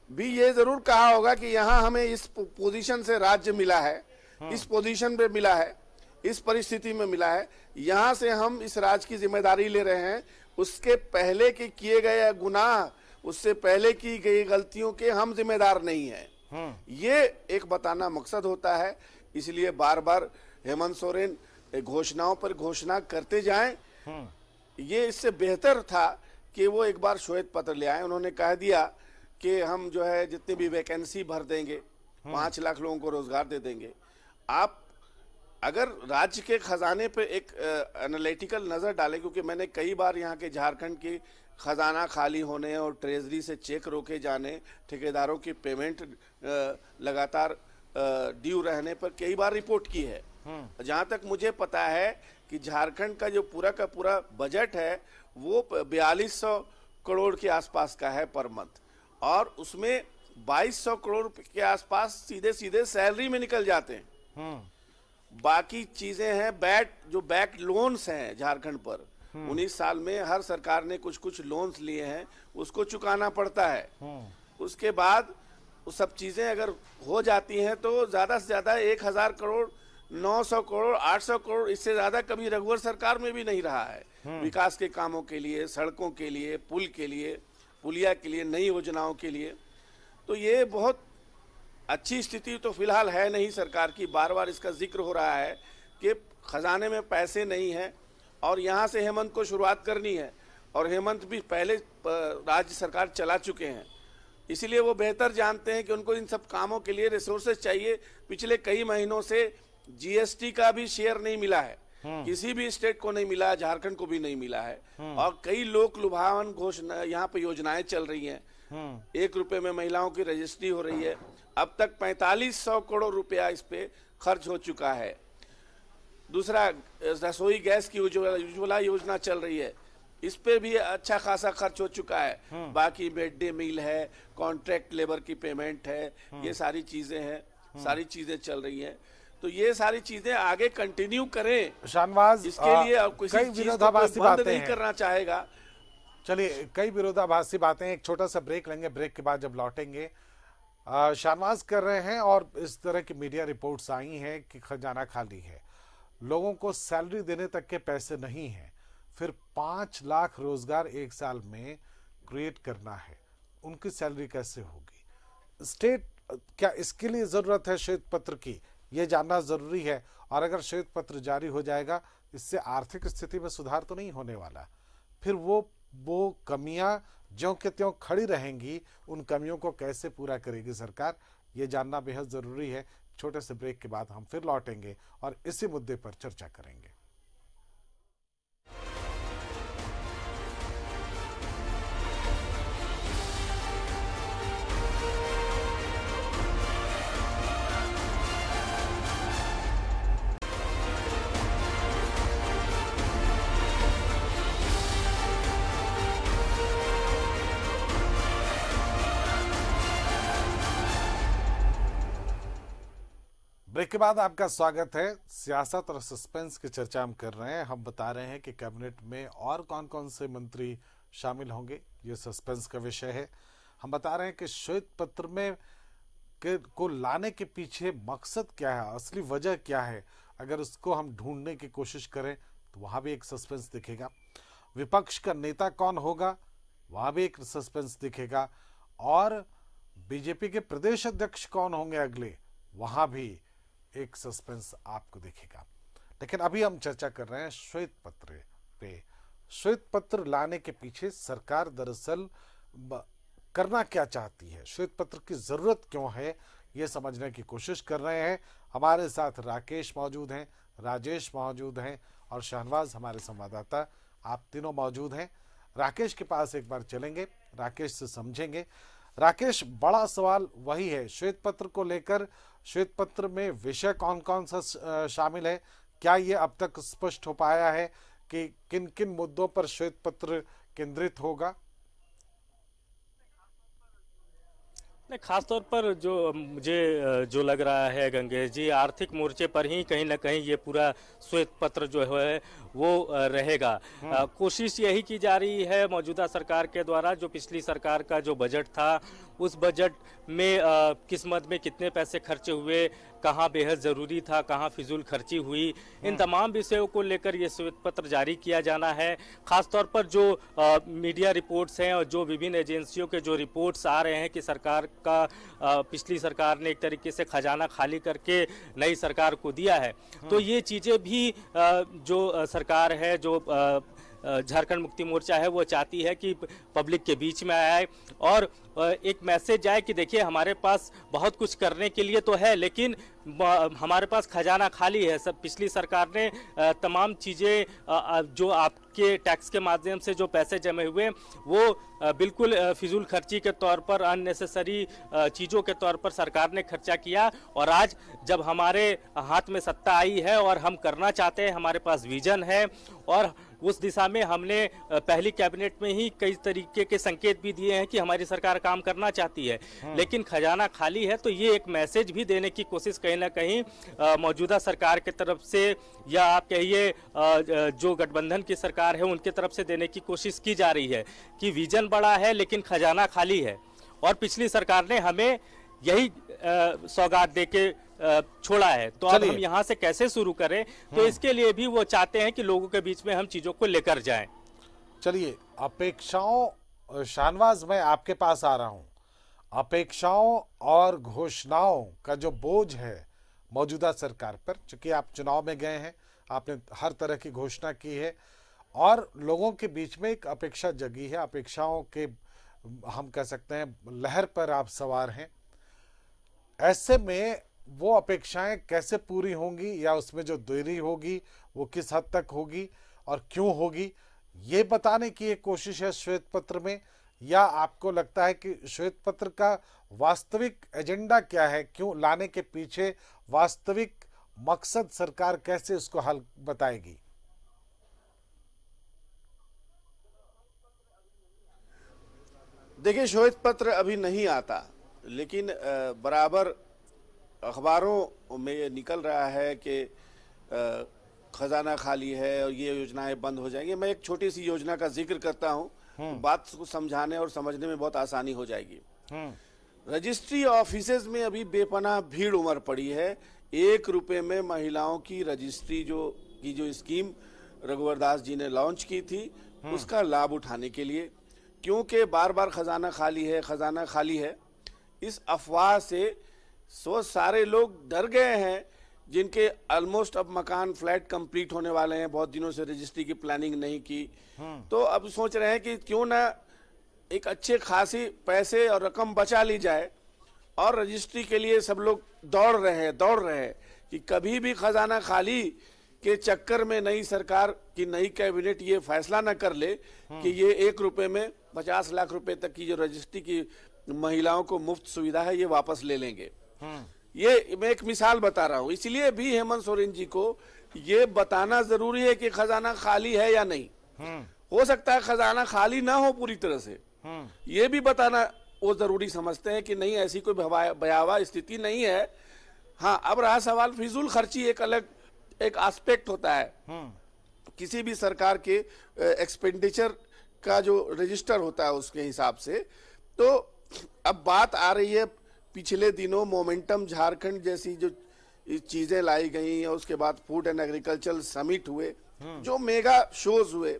भी ये ज़रूर कहा होगा कि यहाँ हमें इस पोजीशन से राज्य मिला है हम्म। इस पोजीशन पे मिला है इस परिस्थिति में मिला है। यहाँ से हम इस राज्य की ज़िम्मेदारी ले रहे हैं। उसके पहले के किए गए गुनाह उससे पहले की गई गलतियों के हम जिम्मेदार नहीं है। हम्म। ये एक बताना मकसद होता है। इसलिए बार बार हेमंत सोरेन घोषणाओं पर घोषणा करते जाएँ। हम्म। ये इससे बेहतर था कि वो एक बार श्वेत पत्र ले आए। उन्होंने कह दिया कि हम जो है जितनी भी वैकेंसी भर देंगे हम्म। पाँच लाख लोगों को रोज़गार दे देंगे। आप अगर राज्य के खजाने पे एक एनालिटिकल नज़र डालें क्योंकि मैंने कई बार यहाँ के झारखंड की खजाना खाली होने और ट्रेजरी से चेक रोके जाने ठेकेदारों की पेमेंट लगातार ड्यू रहने पर कई बार रिपोर्ट की है हम्म। जहाँ तक मुझे पता है कि झारखंड का जो पूरा का पूरा बजट है वो बयालीस सौ करोड़ के आसपास का है पर मंथ और उसमें 2200 करोड़ के आसपास सीधे सीधे सैलरी में निकल जाते हैं हम्म। बाकी चीज़ें हैं बैट जो बैक लोन्स हैं झारखंड पर हम्म। उन्नीस साल में हर सरकार ने कुछ कुछ लोन्स लिए हैं उसको चुकाना पड़ता है हम्म। उसके बाद वो सब चीज़ें अगर हो जाती हैं तो ज़्यादा से ज़्यादा एक हज़ार करोड़ नौ सौ करोड़ आठ सौ करोड़ इससे ज़्यादा कभी रघुवर सरकार में भी नहीं रहा है हम्म। विकास के कामों के लिए सड़कों के लिए पुल के लिए पुलिया के लिए नई योजनाओं के लिए तो ये बहुत अच्छी स्थिति तो फ़िलहाल है नहीं सरकार की। बार बार इसका ज़िक्र हो रहा है कि खजाने में पैसे नहीं है और यहाँ से हेमंत को शुरुआत करनी है और हेमंत भी पहले राज्य सरकार चला चुके हैं। इसीलिए वो बेहतर जानते हैं कि उनको इन सब कामों के लिए रिसोर्सेज चाहिए। पिछले कई महीनों से जीएसटी का भी शेयर नहीं मिला है। हम्म। किसी भी स्टेट को नहीं मिला झारखंड को भी नहीं मिला है। हम्म। और कई लोक लुभावन घोषणा यहाँ पे योजनाएँ चल रही हैं। हम्म। एक रुपए में महिलाओं की रजिस्ट्री हो रही है। अब तक पैंतालीस सौ करोड़ रुपया इस पे खर्च हो चुका है। दूसरा रसोई गैस की उज्ज्वला योजना चल रही है। इस पे भी अच्छा खासा खर्च हो चुका है। हम्म। बाकी मिड डे मील है कॉन्ट्रैक्ट लेबर की पेमेंट है हम्म। ये सारी चीज़ें हैं हम्म। सारी चीज़ें चल रही हैं। तो ये सारी चीज़ें आगे कंटिन्यू करें। शानवाज इसके लिए अब किसी चीज़ को बंद नहीं करना चाहेगा। चलिए कई विरोधाभासी बातें एक छोटा सा ब्रेक लेंगे। ब्रेक के बाद जब लौटेंगे शाहनवाज कर रहे हैं और इस तरह की मीडिया रिपोर्ट्स आई हैं कि खजाना खाली है। लोगों को सैलरी देने तक के पैसे नहीं हैं। फिर पाँच लाख रोज़गार एक साल में क्रिएट करना है। उनकी सैलरी कैसे होगी? स्टेट, क्या इसके लिए ज़रूरत है श्वेत पत्र की? ये जानना ज़रूरी है। और अगर श्वेत पत्र जारी हो जाएगा, इससे आर्थिक स्थिति में सुधार तो नहीं होने वाला। फिर वो वो कमियाँ ज्यों के त्यों खड़ी रहेंगी, उन कमियों को कैसे पूरा करेगी सरकार, ये जानना बेहद ज़रूरी है। छोटे से ब्रेक के बाद हम फिर लौटेंगे और इसी मुद्दे पर चर्चा करेंगे। ब्रेक के बाद आपका स्वागत है। सियासत और सस्पेंस की चर्चा हम कर रहे हैं। हम बता रहे हैं कि कैबिनेट में और कौन कौन से मंत्री शामिल होंगे, ये सस्पेंस का विषय है। हम बता रहे हैं कि श्वेत पत्र में के, को लाने के पीछे मकसद क्या है, असली वजह क्या है? अगर उसको हम ढूँढने की कोशिश करें तो वहाँ भी एक सस्पेंस दिखेगा। विपक्ष का नेता कौन होगा, वहाँ भी एक सस्पेंस दिखेगा। और बीजेपी के प्रदेश अध्यक्ष कौन होंगे अगले, वहाँ भी एक सस्पेंस आपको दिखेगा। लेकिन अभी हम चर्चा कर रहे हैं श्वेत पत्र पे। श्वेत पत्र लाने के पीछे सरकार दरअसल करना क्या चाहती है? श्वेत पत्र की ज़रूरत क्यों है? ये समझने की कोशिश कर रहे हैं। हमारे साथ राकेश मौजूद हैं, राजेश मौजूद हैं और शाहनवाज हमारे संवाददाता, आप तीनों मौजूद हैं। राकेश के पास एक बार चलेंगे, राकेश से समझेंगे। राकेश, बड़ा सवाल वही है। श्वेत पत्र को लेकर श्वेत पत्र में विषय कौन कौन सा शामिल है? क्या ये अब तक स्पष्ट हो पाया है कि किन किन मुद्दों पर श्वेत पत्र केंद्रित होगा? नहीं खासतौर पर जो मुझे जो लग रहा है गंगेश जी आर्थिक मोर्चे पर ही कहीं ना कहीं ये पूरा श्वेत पत्र जो है वो रहेगा। कोशिश यही की जा रही है मौजूदा सरकार के द्वारा जो पिछली सरकार का जो बजट था उस बजट में किस मद में कितने पैसे खर्चे हुए कहाँ बेहद ज़रूरी था कहाँ फिजूल खर्ची हुई इन तमाम विषयों को लेकर ये श्वेत पत्र जारी किया जाना है। खासतौर पर जो अ, मीडिया रिपोर्ट्स हैं और जो विभिन्न एजेंसियों के जो रिपोर्ट्स आ रहे हैं कि सरकार का अ, पिछली सरकार ने एक तरीके से खजाना खाली करके नई सरकार को दिया है। तो ये चीज़ें भी अ, जो सरकार है जो अ, झारखंड मुक्ति मोर्चा है, वो चाहती है कि पब्लिक के बीच में आए और एक मैसेज आए कि देखिए, हमारे पास बहुत कुछ करने के लिए तो है, लेकिन हमारे पास खजाना खाली है। सब, पिछली सरकार ने तमाम चीज़ें जो आपके टैक्स के माध्यम से जो पैसे जमे हुए वो बिल्कुल फिजूल खर्ची के तौर पर, अननेसेसरी चीज़ों के तौर पर सरकार ने खर्चा किया और आज जब हमारे हाथ में सत्ता आई है और हम करना चाहते हैं, हमारे पास विजन है और उस दिशा में हमने पहली कैबिनेट में ही कई तरीके के संकेत भी दिए हैं कि हमारी सरकार काम करना चाहती है। लेकिन खजाना खाली है तो ये एक मैसेज भी देने की कोशिश कहीं ना कहीं मौजूदा सरकार की तरफ़ से या आप कहिए जो गठबंधन की सरकार है उनके तरफ़ से देने की कोशिश की जा रही है कि विजन बड़ा है लेकिन खजाना खाली है। और पिछली सरकार ने हमें यही सौगात दे के छोड़ा है। तो अब हम यहाँ से कैसे शुरू करें? तो इसके लिए भी वो चाहते हैं कि लोगों के बीच में हम चीज़ों को लेकर जाएँ। चलिए अपेक्षाओं शाहनवाज मैं आपके पास आ रहा हूँ। अपेक्षाओं और घोषणाओं का जो बोझ है मौजूदा सरकार पर चूँकि आप चुनाव में गए हैं आपने हर तरह की घोषणा की है और लोगों के बीच में एक अपेक्षा जगी है। अपेक्षाओं के हम कह सकते हैं लहर पर आप सवार हैं। ऐसे में वो अपेक्षाएँ कैसे पूरी होंगी या उसमें जो देरी होगी, वो किस हद तक होगी और क्यों होगी, ये बताने की एक कोशिश है श्वेत पत्र में। या आपको लगता है कि श्वेत पत्र का वास्तविक एजेंडा क्या है? क्यों लाने के पीछे वास्तविक मकसद सरकार कैसे उसको हल बताएगी? देखिए श्वेत पत्र अभी नहीं आता, लेकिन बराबर अखबारों में ये निकल रहा है कि खजाना खाली है और ये योजनाएँ बंद हो जाएँगी। मैं एक छोटी सी योजना का ज़िक्र करता हूँ। बात को समझाने और समझने में बहुत आसानी हो जाएगी। रजिस्ट्री ऑफिसेज में अभी बेपनाह भीड़ उमड़ पड़ी है। एक रुपए में महिलाओं की रजिस्ट्री जो की जो स्कीम रघुवर दास जी ने लॉन्च की थी उसका लाभ उठाने के लिए क्योंकि बार बार खजाना खाली है खजाना खाली है इस अफवाह से सो सारे लोग डर गए हैं जिनके ऑलमोस्ट अब मकान फ्लैट कंप्लीट होने वाले हैं। बहुत दिनों से रजिस्ट्री की प्लानिंग नहीं की। तो अब सोच रहे हैं कि क्यों ना एक अच्छे खासी पैसे और रकम बचा ली जाए और रजिस्ट्री के लिए सब लोग दौड़ रहे हैं दौड़ रहे हैं कि कभी भी खजाना खाली के चक्कर में नई सरकार की नई कैबिनेट ये फैसला न कर ले कि ये एक रुपए में पचास लाख रुपए तक की जो रजिस्ट्री की महिलाओं को मुफ़्त सुविधा है ये वापस ले लेंगे। ये मैं एक मिसाल बता रहा हूँ। इसलिए भी हेमंत सोरेन जी को ये बताना ज़रूरी है कि खजाना खाली है या नहीं। हो सकता है खजाना खाली ना हो पूरी तरह से। ये भी बताना वो ज़रूरी समझते हैं कि नहीं, ऐसी कोई भयावह स्थिति नहीं है। हाँ अब रहा सवाल, फिजूल खर्ची एक अलग, एक एस्पेक्ट होता है। किसी भी सरकार के एक्सपेंडिचर का जो रजिस्टर होता है उसके हिसाब से। तो अब बात आ रही है पिछले दिनों मोमेंटम झारखंड जैसी जो चीज़ें लाई गई और उसके बाद फ़ूड एंड एग्रीकल्चर समिट हुए जो मेगा शोज़ हुए।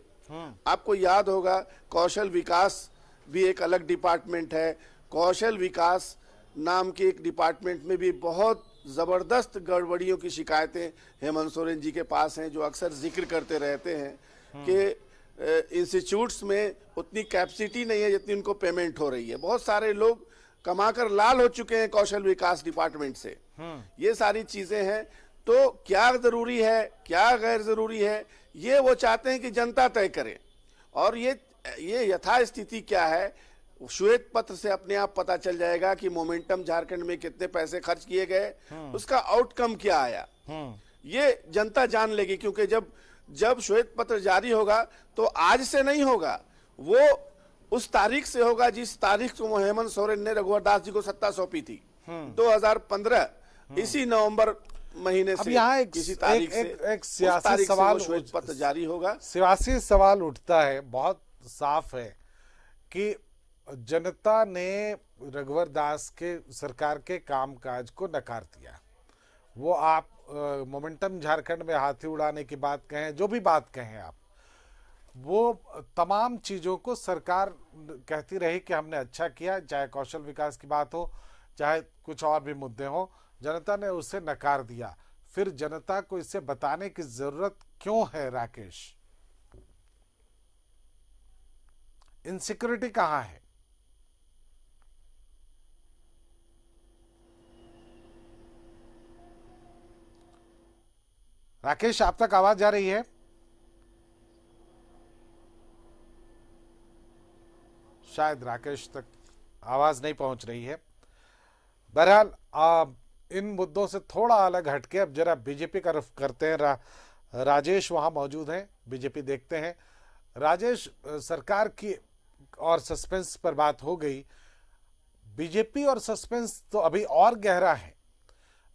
आपको याद होगा कौशल विकास भी एक अलग डिपार्टमेंट है। कौशल विकास नाम के एक डिपार्टमेंट में भी बहुत ज़बरदस्त गड़बड़ियों की शिकायतें हेमंत सोरेन जी के पास हैं जो अक्सर ज़िक्र करते रहते हैं कि इंस्टीट्यूट्स में उतनी कैपेसिटी नहीं है जितनी उनको पेमेंट हो रही है। बहुत सारे लोग कमाकर लाल हो चुके हैं कौशल विकास डिपार्टमेंट से। ये सारी चीज़ें हैं। तो क्या ज़रूरी है क्या गैर ज़रूरी है ये वो चाहते हैं कि जनता तय करे। और ये ये यथा स्थिति क्या है श्वेत पत्र से अपने आप पता चल जाएगा कि मोमेंटम झारखंड में कितने पैसे खर्च किए गए। उसका आउटकम क्या आया। ये जनता जान लेगी क्योंकि जब जब श्वेत पत्र जारी होगा तो आज से नहीं होगा। वो उस तारीख से होगा जिस तारीख को हेमंत सोरेन ने रघुवर दास जी को सत्ता सौंपी थी। 2015 इसी नवंबर महीने से यहाँ एक किसी एक, तारीख एक, से एक सियासी सवाल श्वेत पत्र जारी होगा। सियासी सवाल उठता है बहुत साफ़ है कि जनता ने रघुवर दास के सरकार के कामकाज को नकार दिया। वो आप मोमेंटम झारखंड में हाथी उड़ाने की बात कहें जो भी बात कहें आप वो तमाम चीज़ों को सरकार कहती रही कि हमने अच्छा किया, चाहे कौशल विकास की बात हो, चाहे कुछ और भी मुद्दे हो, जनता ने उसे नकार दिया। फिर जनता को इसे बताने की ज़रूरत क्यों है, राकेश? इनसिक्योरिटी कहाँ है? राकेश, आप तक आवाज़ जा रही है? शायद राकेश तक आवाज़ नहीं पहुँच रही है। बहरहाल इन मुद्दों से थोड़ा अलग हटके अब जरा बीजेपी का रुख करते हैं। रा, राजेश वहाँ मौजूद हैं बीजेपी देखते हैं। राजेश सरकार की और सस्पेंस पर बात हो गई। बीजेपी और सस्पेंस तो अभी और गहरा है।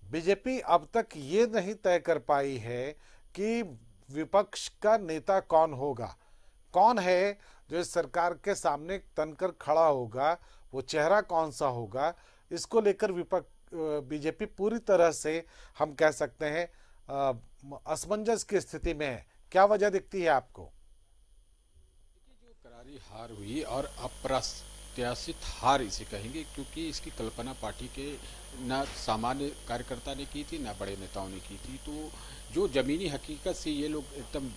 बीजेपी अब तक ये नहीं तय कर पाई है कि विपक्ष का नेता कौन होगा। कौन है? जो इस सरकार के सामने तनकर खड़ा होगा, वो चेहरा कौन सा होगा, इसको लेकर विपक्ष बीजेपी पूरी तरह से, हम कह सकते हैं असमंजस की स्थिति में है। क्या वजह दिखती है आपको? करारी हार हुई और अप्रत्याशित हार इसे कहेंगे, क्योंकि इसकी कल्पना पार्टी के न सामान्य कार्यकर्ता ने की थी, न बड़े नेताओं ने की थी तो जो जमीनी हकीकत से ये लोग एकदम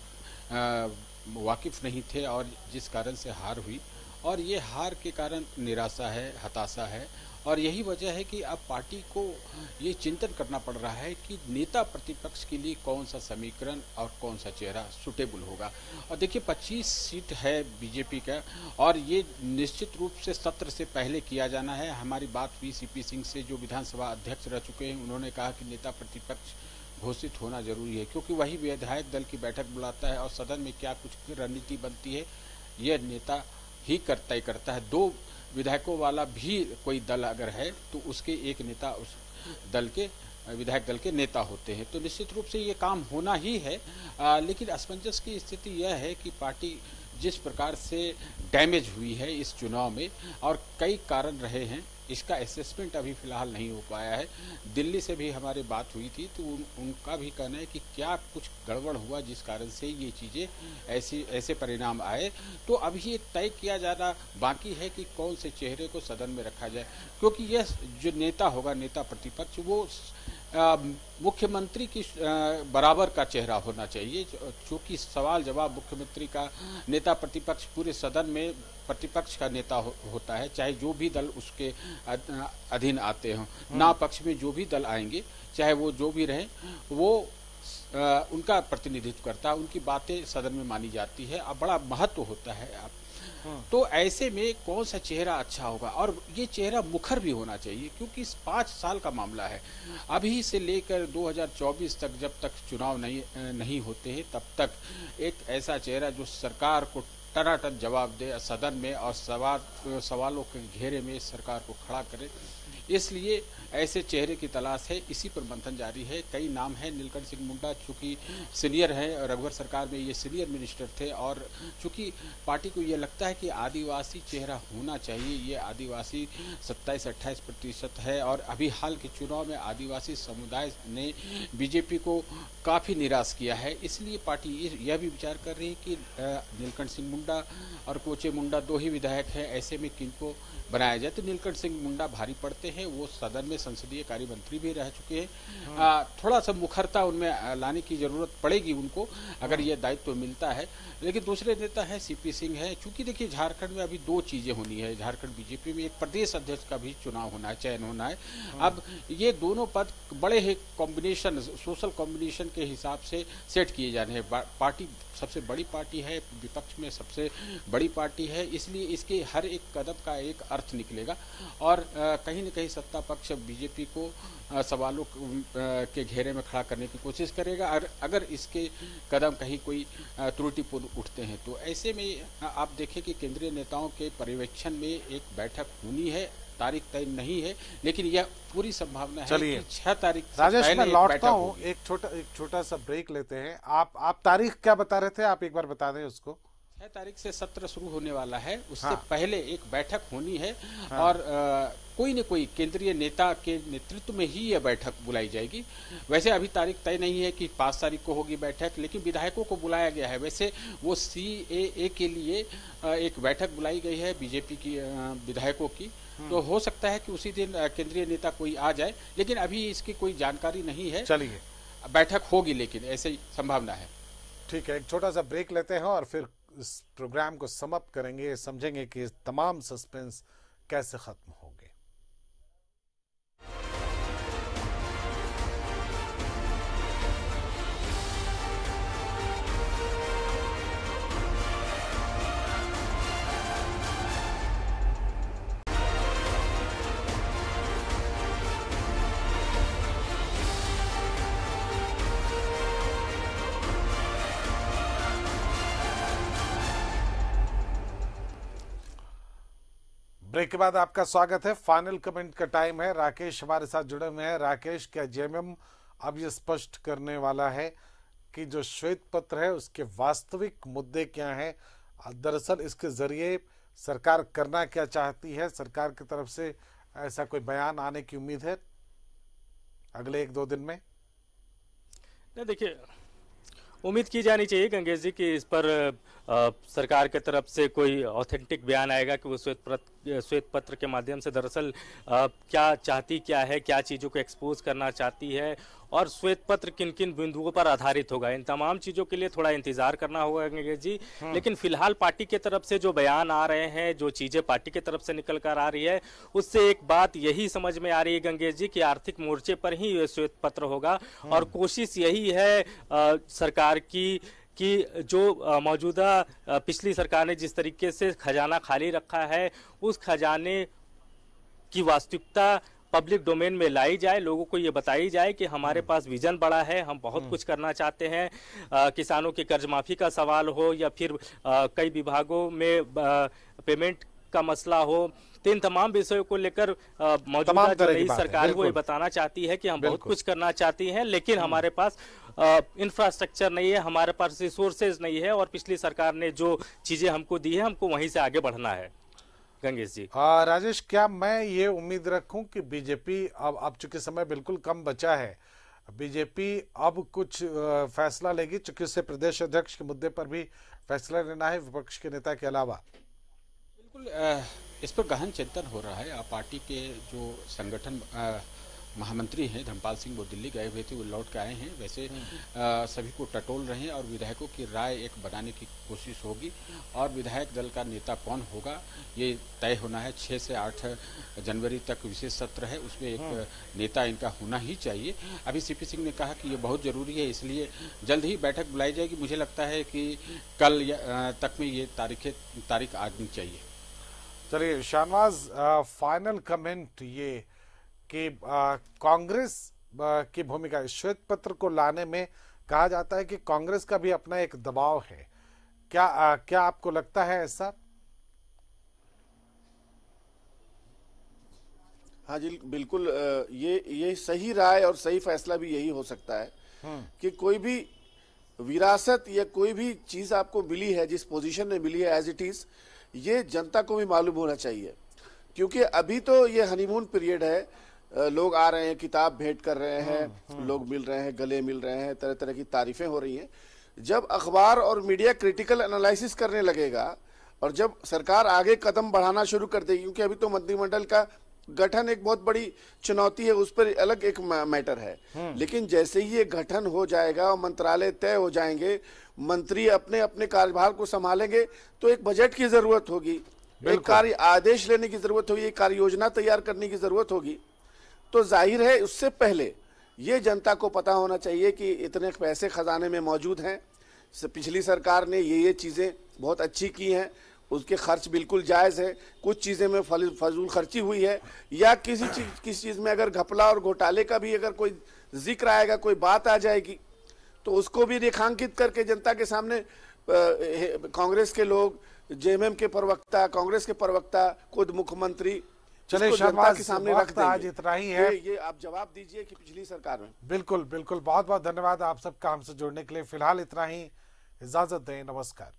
वाकिफ नहीं थे और जिस कारण से हार हुई। और ये हार के कारण निराशा है, हताशा है। और यही वजह है कि अब पार्टी को ये चिंतन करना पड़ रहा है कि नेता प्रतिपक्ष के लिए कौन सा समीकरण और कौन सा चेहरा सुटेबल होगा। और देखिए 25 सीट है बीजेपी का और ये निश्चित रूप से सत्र से पहले किया जाना है। हमारी बात सीपी सिंह से, जो विधानसभा अध्यक्ष रह चुके हैं, उन्होंने कहा कि नेता प्रतिपक्ष घोषित होना ज़रूरी है क्योंकि वही विधायक दल की बैठक बुलाता है और सदन में क्या कुछ रणनीति बनती है यह नेता ही करता ही करता है। दो विधायकों वाला भी कोई दल अगर है तो उसके एक नेता उस दल के विधायक दल के नेता होते हैं। तो निश्चित रूप से ये काम होना ही है आ, लेकिन असमंजस की स्थिति यह है कि पार्टी जिस प्रकार से डैमेज हुई है इस चुनाव में और कई कारण रहे हैं। इसका असेसमेंट अभी फ़िलहाल नहीं हो पाया है। दिल्ली से भी हमारी बात हुई थी तो उन, उनका भी कहना है कि क्या कुछ गड़बड़ हुआ जिस कारण से ये चीज़ें ऐसी ऐसे परिणाम आए। तो अभी ये तय किया जाना बाकी है कि कौन से चेहरे को सदन में रखा जाए क्योंकि यह जो नेता होगा नेता प्रतिपक्ष वो मुख्यमंत्री की बराबर का चेहरा होना चाहिए। चूँकि सवाल जवाब मुख्यमंत्री का नेता प्रतिपक्ष पूरे सदन में प्रतिपक्ष का नेता हो, होता है चाहे जो भी दल उसके अधीन आते हों। ना पक्ष में जो भी दल आएँगे चाहे वो जो भी रहे वो आ, उनका प्रतिनिधित्व करता है उनकी बातें सदन में मानी जाती है। अब बड़ा महत्व होता है आप तो ऐसे में कौन सा चेहरा अच्छा होगा? और ये चेहरा मुखर भी होना चाहिए, क्योंकि इस पाँच साल का मामला है। अभी से लेकर 2024 तक जब तक चुनाव नहीं नहीं होते हैं, तब तक एक ऐसा चेहरा जो सरकार को टनाटन जवाब दे, सदन में और सवाल, सवालों के घेरे में सरकार को खड़ा करे। इसलिए ऐसे चेहरे की तलाश है, इसी पर मंथन जारी है। कई नाम है, नीलकंठ सिंह मुंडा चूँकि सीनियर है, रघुवर सरकार में ये सीनियर मिनिस्टर थे और चूँकि पार्टी को ये लगता है कि आदिवासी चेहरा होना चाहिए, ये आदिवासी सत्ताईस अट्ठाईस प्रतिशत है और अभी हाल के चुनाव में आदिवासी समुदाय ने बीजेपी को काफ़ी निराश किया है। इसलिए पार्टी यह भी विचार कर रही है कि नीलकंठ सिंह मुंडा और कोचे मुंडा दो ही विधायक हैं, ऐसे में किनको बनाया जाए तो नीलकंठ सिंह मुंडा भारी पड़ते हैं वो सदन में संसदीय कार्य मंत्री भी रह चुके हैं हाँ। थोड़ा सा मुखरता उनमें लाने की ज़रूरत पड़ेगी उनको अगर हाँ। ये दायित्व तो मिलता है लेकिन दूसरे नेता है सीपी सिंह है चूँकि देखिए झारखंड में अभी दो चीज़ें होनी है झारखंड बीजेपी में एक प्रदेश अध्यक्ष का भी चुनाव होना है चयन होना है हाँ। अब ये दोनों पद बड़े ही कॉम्बिनेशन सोशल कॉम्बिनेशन के हिसाब से सेट किए जाने हैं पार्टी सबसे बड़ी पार्टी है, विपक्ष में सबसे बड़ी पार्टी है, इसलिए इसके हर एक कदम का एक अर्थ निकलेगा। और कहीं न कहीं सत्ता पक्ष बीजेपी को सवालों के घेरे में खड़ा करने की कोशिश करेगा। और अगर इसके कदम कहीं कोई त्रुटिपूर्ण उठते हैं तो ऐसे में आप देखें कि केंद्रीय नेताओं के पर्यवेक्षण में एक बैठक होनी है। तारीख तय नहीं है लेकिन यह पूरी संभावना है कि छह तारीख राजेश मैं लौटता हूँ। एक छोटा एक छोटा सा ब्रेक लेते हैं। आप आप तारीख क्या बता रहे थे? आप एक बार बता दें उसको। छह तारीख से सत्र शुरू होने वाला है। उससे हाँ। पहले एक बैठक होनी है हाँ। और आ, कोई न कोई केंद्रीय नेता के नेतृत्व में ही यह बैठक बुलाई जाएगी। वैसे अभी तारीख तय नहीं है कि पाँच तारीख को होगी बैठक लेकिन विधायकों को बुलाया गया है। वैसे वो सी ए ए के लिए एक बैठक बुलाई गई है बीजेपी की विधायकों की। हाँ। तो हो सकता है कि उसी दिन केंद्रीय नेता कोई आ जाए लेकिन अभी इसकी कोई जानकारी नहीं है। चलिए। बैठक होगी लेकिन ऐसे संभावना है। ठीक है एक छोटा सा ब्रेक लेते हैं और फिर इस प्रोग्राम को समाप्त करेंगे समझेंगे कि तमाम सस्पेंस कैसे खत्म हो ब्रेक के बाद आपका स्वागत है। फाइनल कमेंट का टाइम है। राकेश हमारे साथ जुड़े हुए हैं। राकेश, क्या जेएमएम अब ये स्पष्ट करने वाला है कि जो श्वेत पत्र है, उसके वास्तविक मुद्दे क्या हैं? दरअसल इसके ज़रिए सरकार करना क्या चाहती है? सरकार की तरफ़ से ऐसा कोई बयान आने की उम्मीद है अगले एक दो दिन में? नहीं, देखिए, उम्मीद की जानी चाहिए गंगेश जी की इस पर आ, सरकार के तरफ़ से कोई ऑथेंटिक बयान आएगा कि वो श्वेत पत्र श्वेत पत्र के माध्यम से दरअसल क्या चाहती क्या है क्या चीज़ों को एक्सपोज करना चाहती है और श्वेत पत्र किन किन बिंदुओं पर आधारित होगा इन तमाम चीज़ों के लिए थोड़ा इंतज़ार करना होगा गंगेश जी हाँ। लेकिन फ़िलहाल पार्टी की तरफ़ से जो बयान आ रहे हैं जो चीज़ें पार्टी की तरफ़ से निकल कर आ रही है उससे एक बात यही समझ में आ रही है गंगेश जी कि आर्थिक मोर्चे पर ही ये श्वेत पत्र होगा हाँ। और कोशिश यही है आ, सरकार की कि जो मौजूदा पिछली सरकार ने जिस तरीके से खजाना खाली रखा है उस खजाने की वास्तविकता पब्लिक डोमेन में लाई जाए लोगों को ये बताई जाए कि हमारे पास विजन बड़ा है हम बहुत हम्म। कुछ करना चाहते हैं आ, किसानों की कर्ज माफ़ी का सवाल हो या फिर आ, कई विभागों में आ, पेमेंट का मसला हो तो इन तमाम विषयों को लेकर मौजूदा जो नई सरकार वो ये बताना चाहती है कि हम बहुत कुछ करना चाहती हैं लेकिन हम्म। हमारे पास इंफ्रास्ट्रक्चर नहीं है हमारे पास रिसोर्सेज नहीं है और पिछली सरकार ने जो चीज़ें हमको दी है हमको वहीं से आगे बढ़ना है। गंगेश जी। आ, राजेश क्या मैं ये उम्मीद रखूँ कि बीजेपी अब अब चूँकि समय बिल्कुल कम बचा है बीजेपी अब कुछ फैसला लेगी चूँकि उससे प्रदेश अध्यक्ष के मुद्दे पर भी फैसला लेना है विपक्ष के नेता के अलावा। बिल्कुल इस पर गहन चिंतन हो रहा है। आप पार्टी के जो संगठन महामंत्री हैं धर्मपाल सिंह वो दिल्ली गए हुए थे वो लौट के आए हैं। वैसे अ, सभी को टटोल रहे हैं और विधायकों की राय एक बनाने की कोशिश होगी और विधायक दल का नेता कौन होगा ये तय होना है। छः से आठ जनवरी तक विशेष सत्र है उसमें एक नेता इनका होना ही चाहिए। अभी सीपी सिंह ने कहा कि ये बहुत ज़रूरी है इसलिए जल्द ही बैठक बुलाई जाएगी। मुझे लगता है कि कल तक में ये तारीखें तारीख आनी चाहिए। चलिए शाहनवाज फाइनल कमेंट ये कि कांग्रेस की भूमिका श्वेत पत्र को लाने में कहा जाता है कि कांग्रेस का भी अपना एक दबाव है। क्या आ, क्या आपको लगता है ऐसा? हाँ जी बिल्कुल ये ये सही राय और सही फैसला भी यही हो सकता है कि कोई भी विरासत या कोई भी चीज़ आपको मिली है जिस पोजीशन में मिली है एज इट इज़ ये जनता को भी मालूम होना चाहिए। क्योंकि अभी तो ये हनीमून पीरियड है लोग आ रहे हैं किताब भेंट कर रहे हैं लोग मिल रहे हैं गले मिल रहे हैं तरह तरह की तारीफें हो रही हैं। जब अखबार और मीडिया क्रिटिकल एनालिसिस करने लगेगा और जब सरकार आगे कदम बढ़ाना शुरू कर देगी क्योंकि अभी तो मंत्रिमंडल का गठन एक बहुत बड़ी चुनौती है उस पर अलग एक मैटर है। लेकिन जैसे ही ये गठन हो जाएगा और मंत्रालय तय हो जाएँगे मंत्री अपने अपने कार्यभार को संभालेंगे तो एक बजट की ज़रूरत होगी। एक कार्य आदेश लेने की ज़रूरत होगी एक कार्य योजना तैयार करने की ज़रूरत होगी। तो ज़ाहिर है उससे पहले ये जनता को पता होना चाहिए कि इतने पैसे खजाने में मौजूद हैं। पिछली सरकार ने ये ये चीज़ें बहुत अच्छी की हैं। उसके खर्च बिल्कुल जायज़ है। कुछ चीज़ें में फल- फजूल खर्ची हुई है। या किसी चीज़ किसी चीज़ में अगर घपला और घोटाले का भी अगर कोई ज़िक्र आएगा कोई बात आ जाएगी तो उसको भी रेखांकित करके जनता के सामने कांग्रेस के लोग जेएमएम के प्रवक्ता कांग्रेस के प्रवक्ता खुद मुख्यमंत्री चले शर्मा जनता के सामने रखता आज इतना ही है। ये, ये आप जवाब दीजिए कि पिछली सरकार में। बिल्कुल बिल्कुल बहुत बहुत धन्यवाद आप सब सबका हमसे जुड़ने के लिए। फ़िलहाल इतना ही इजाज़त दें नमस्कार।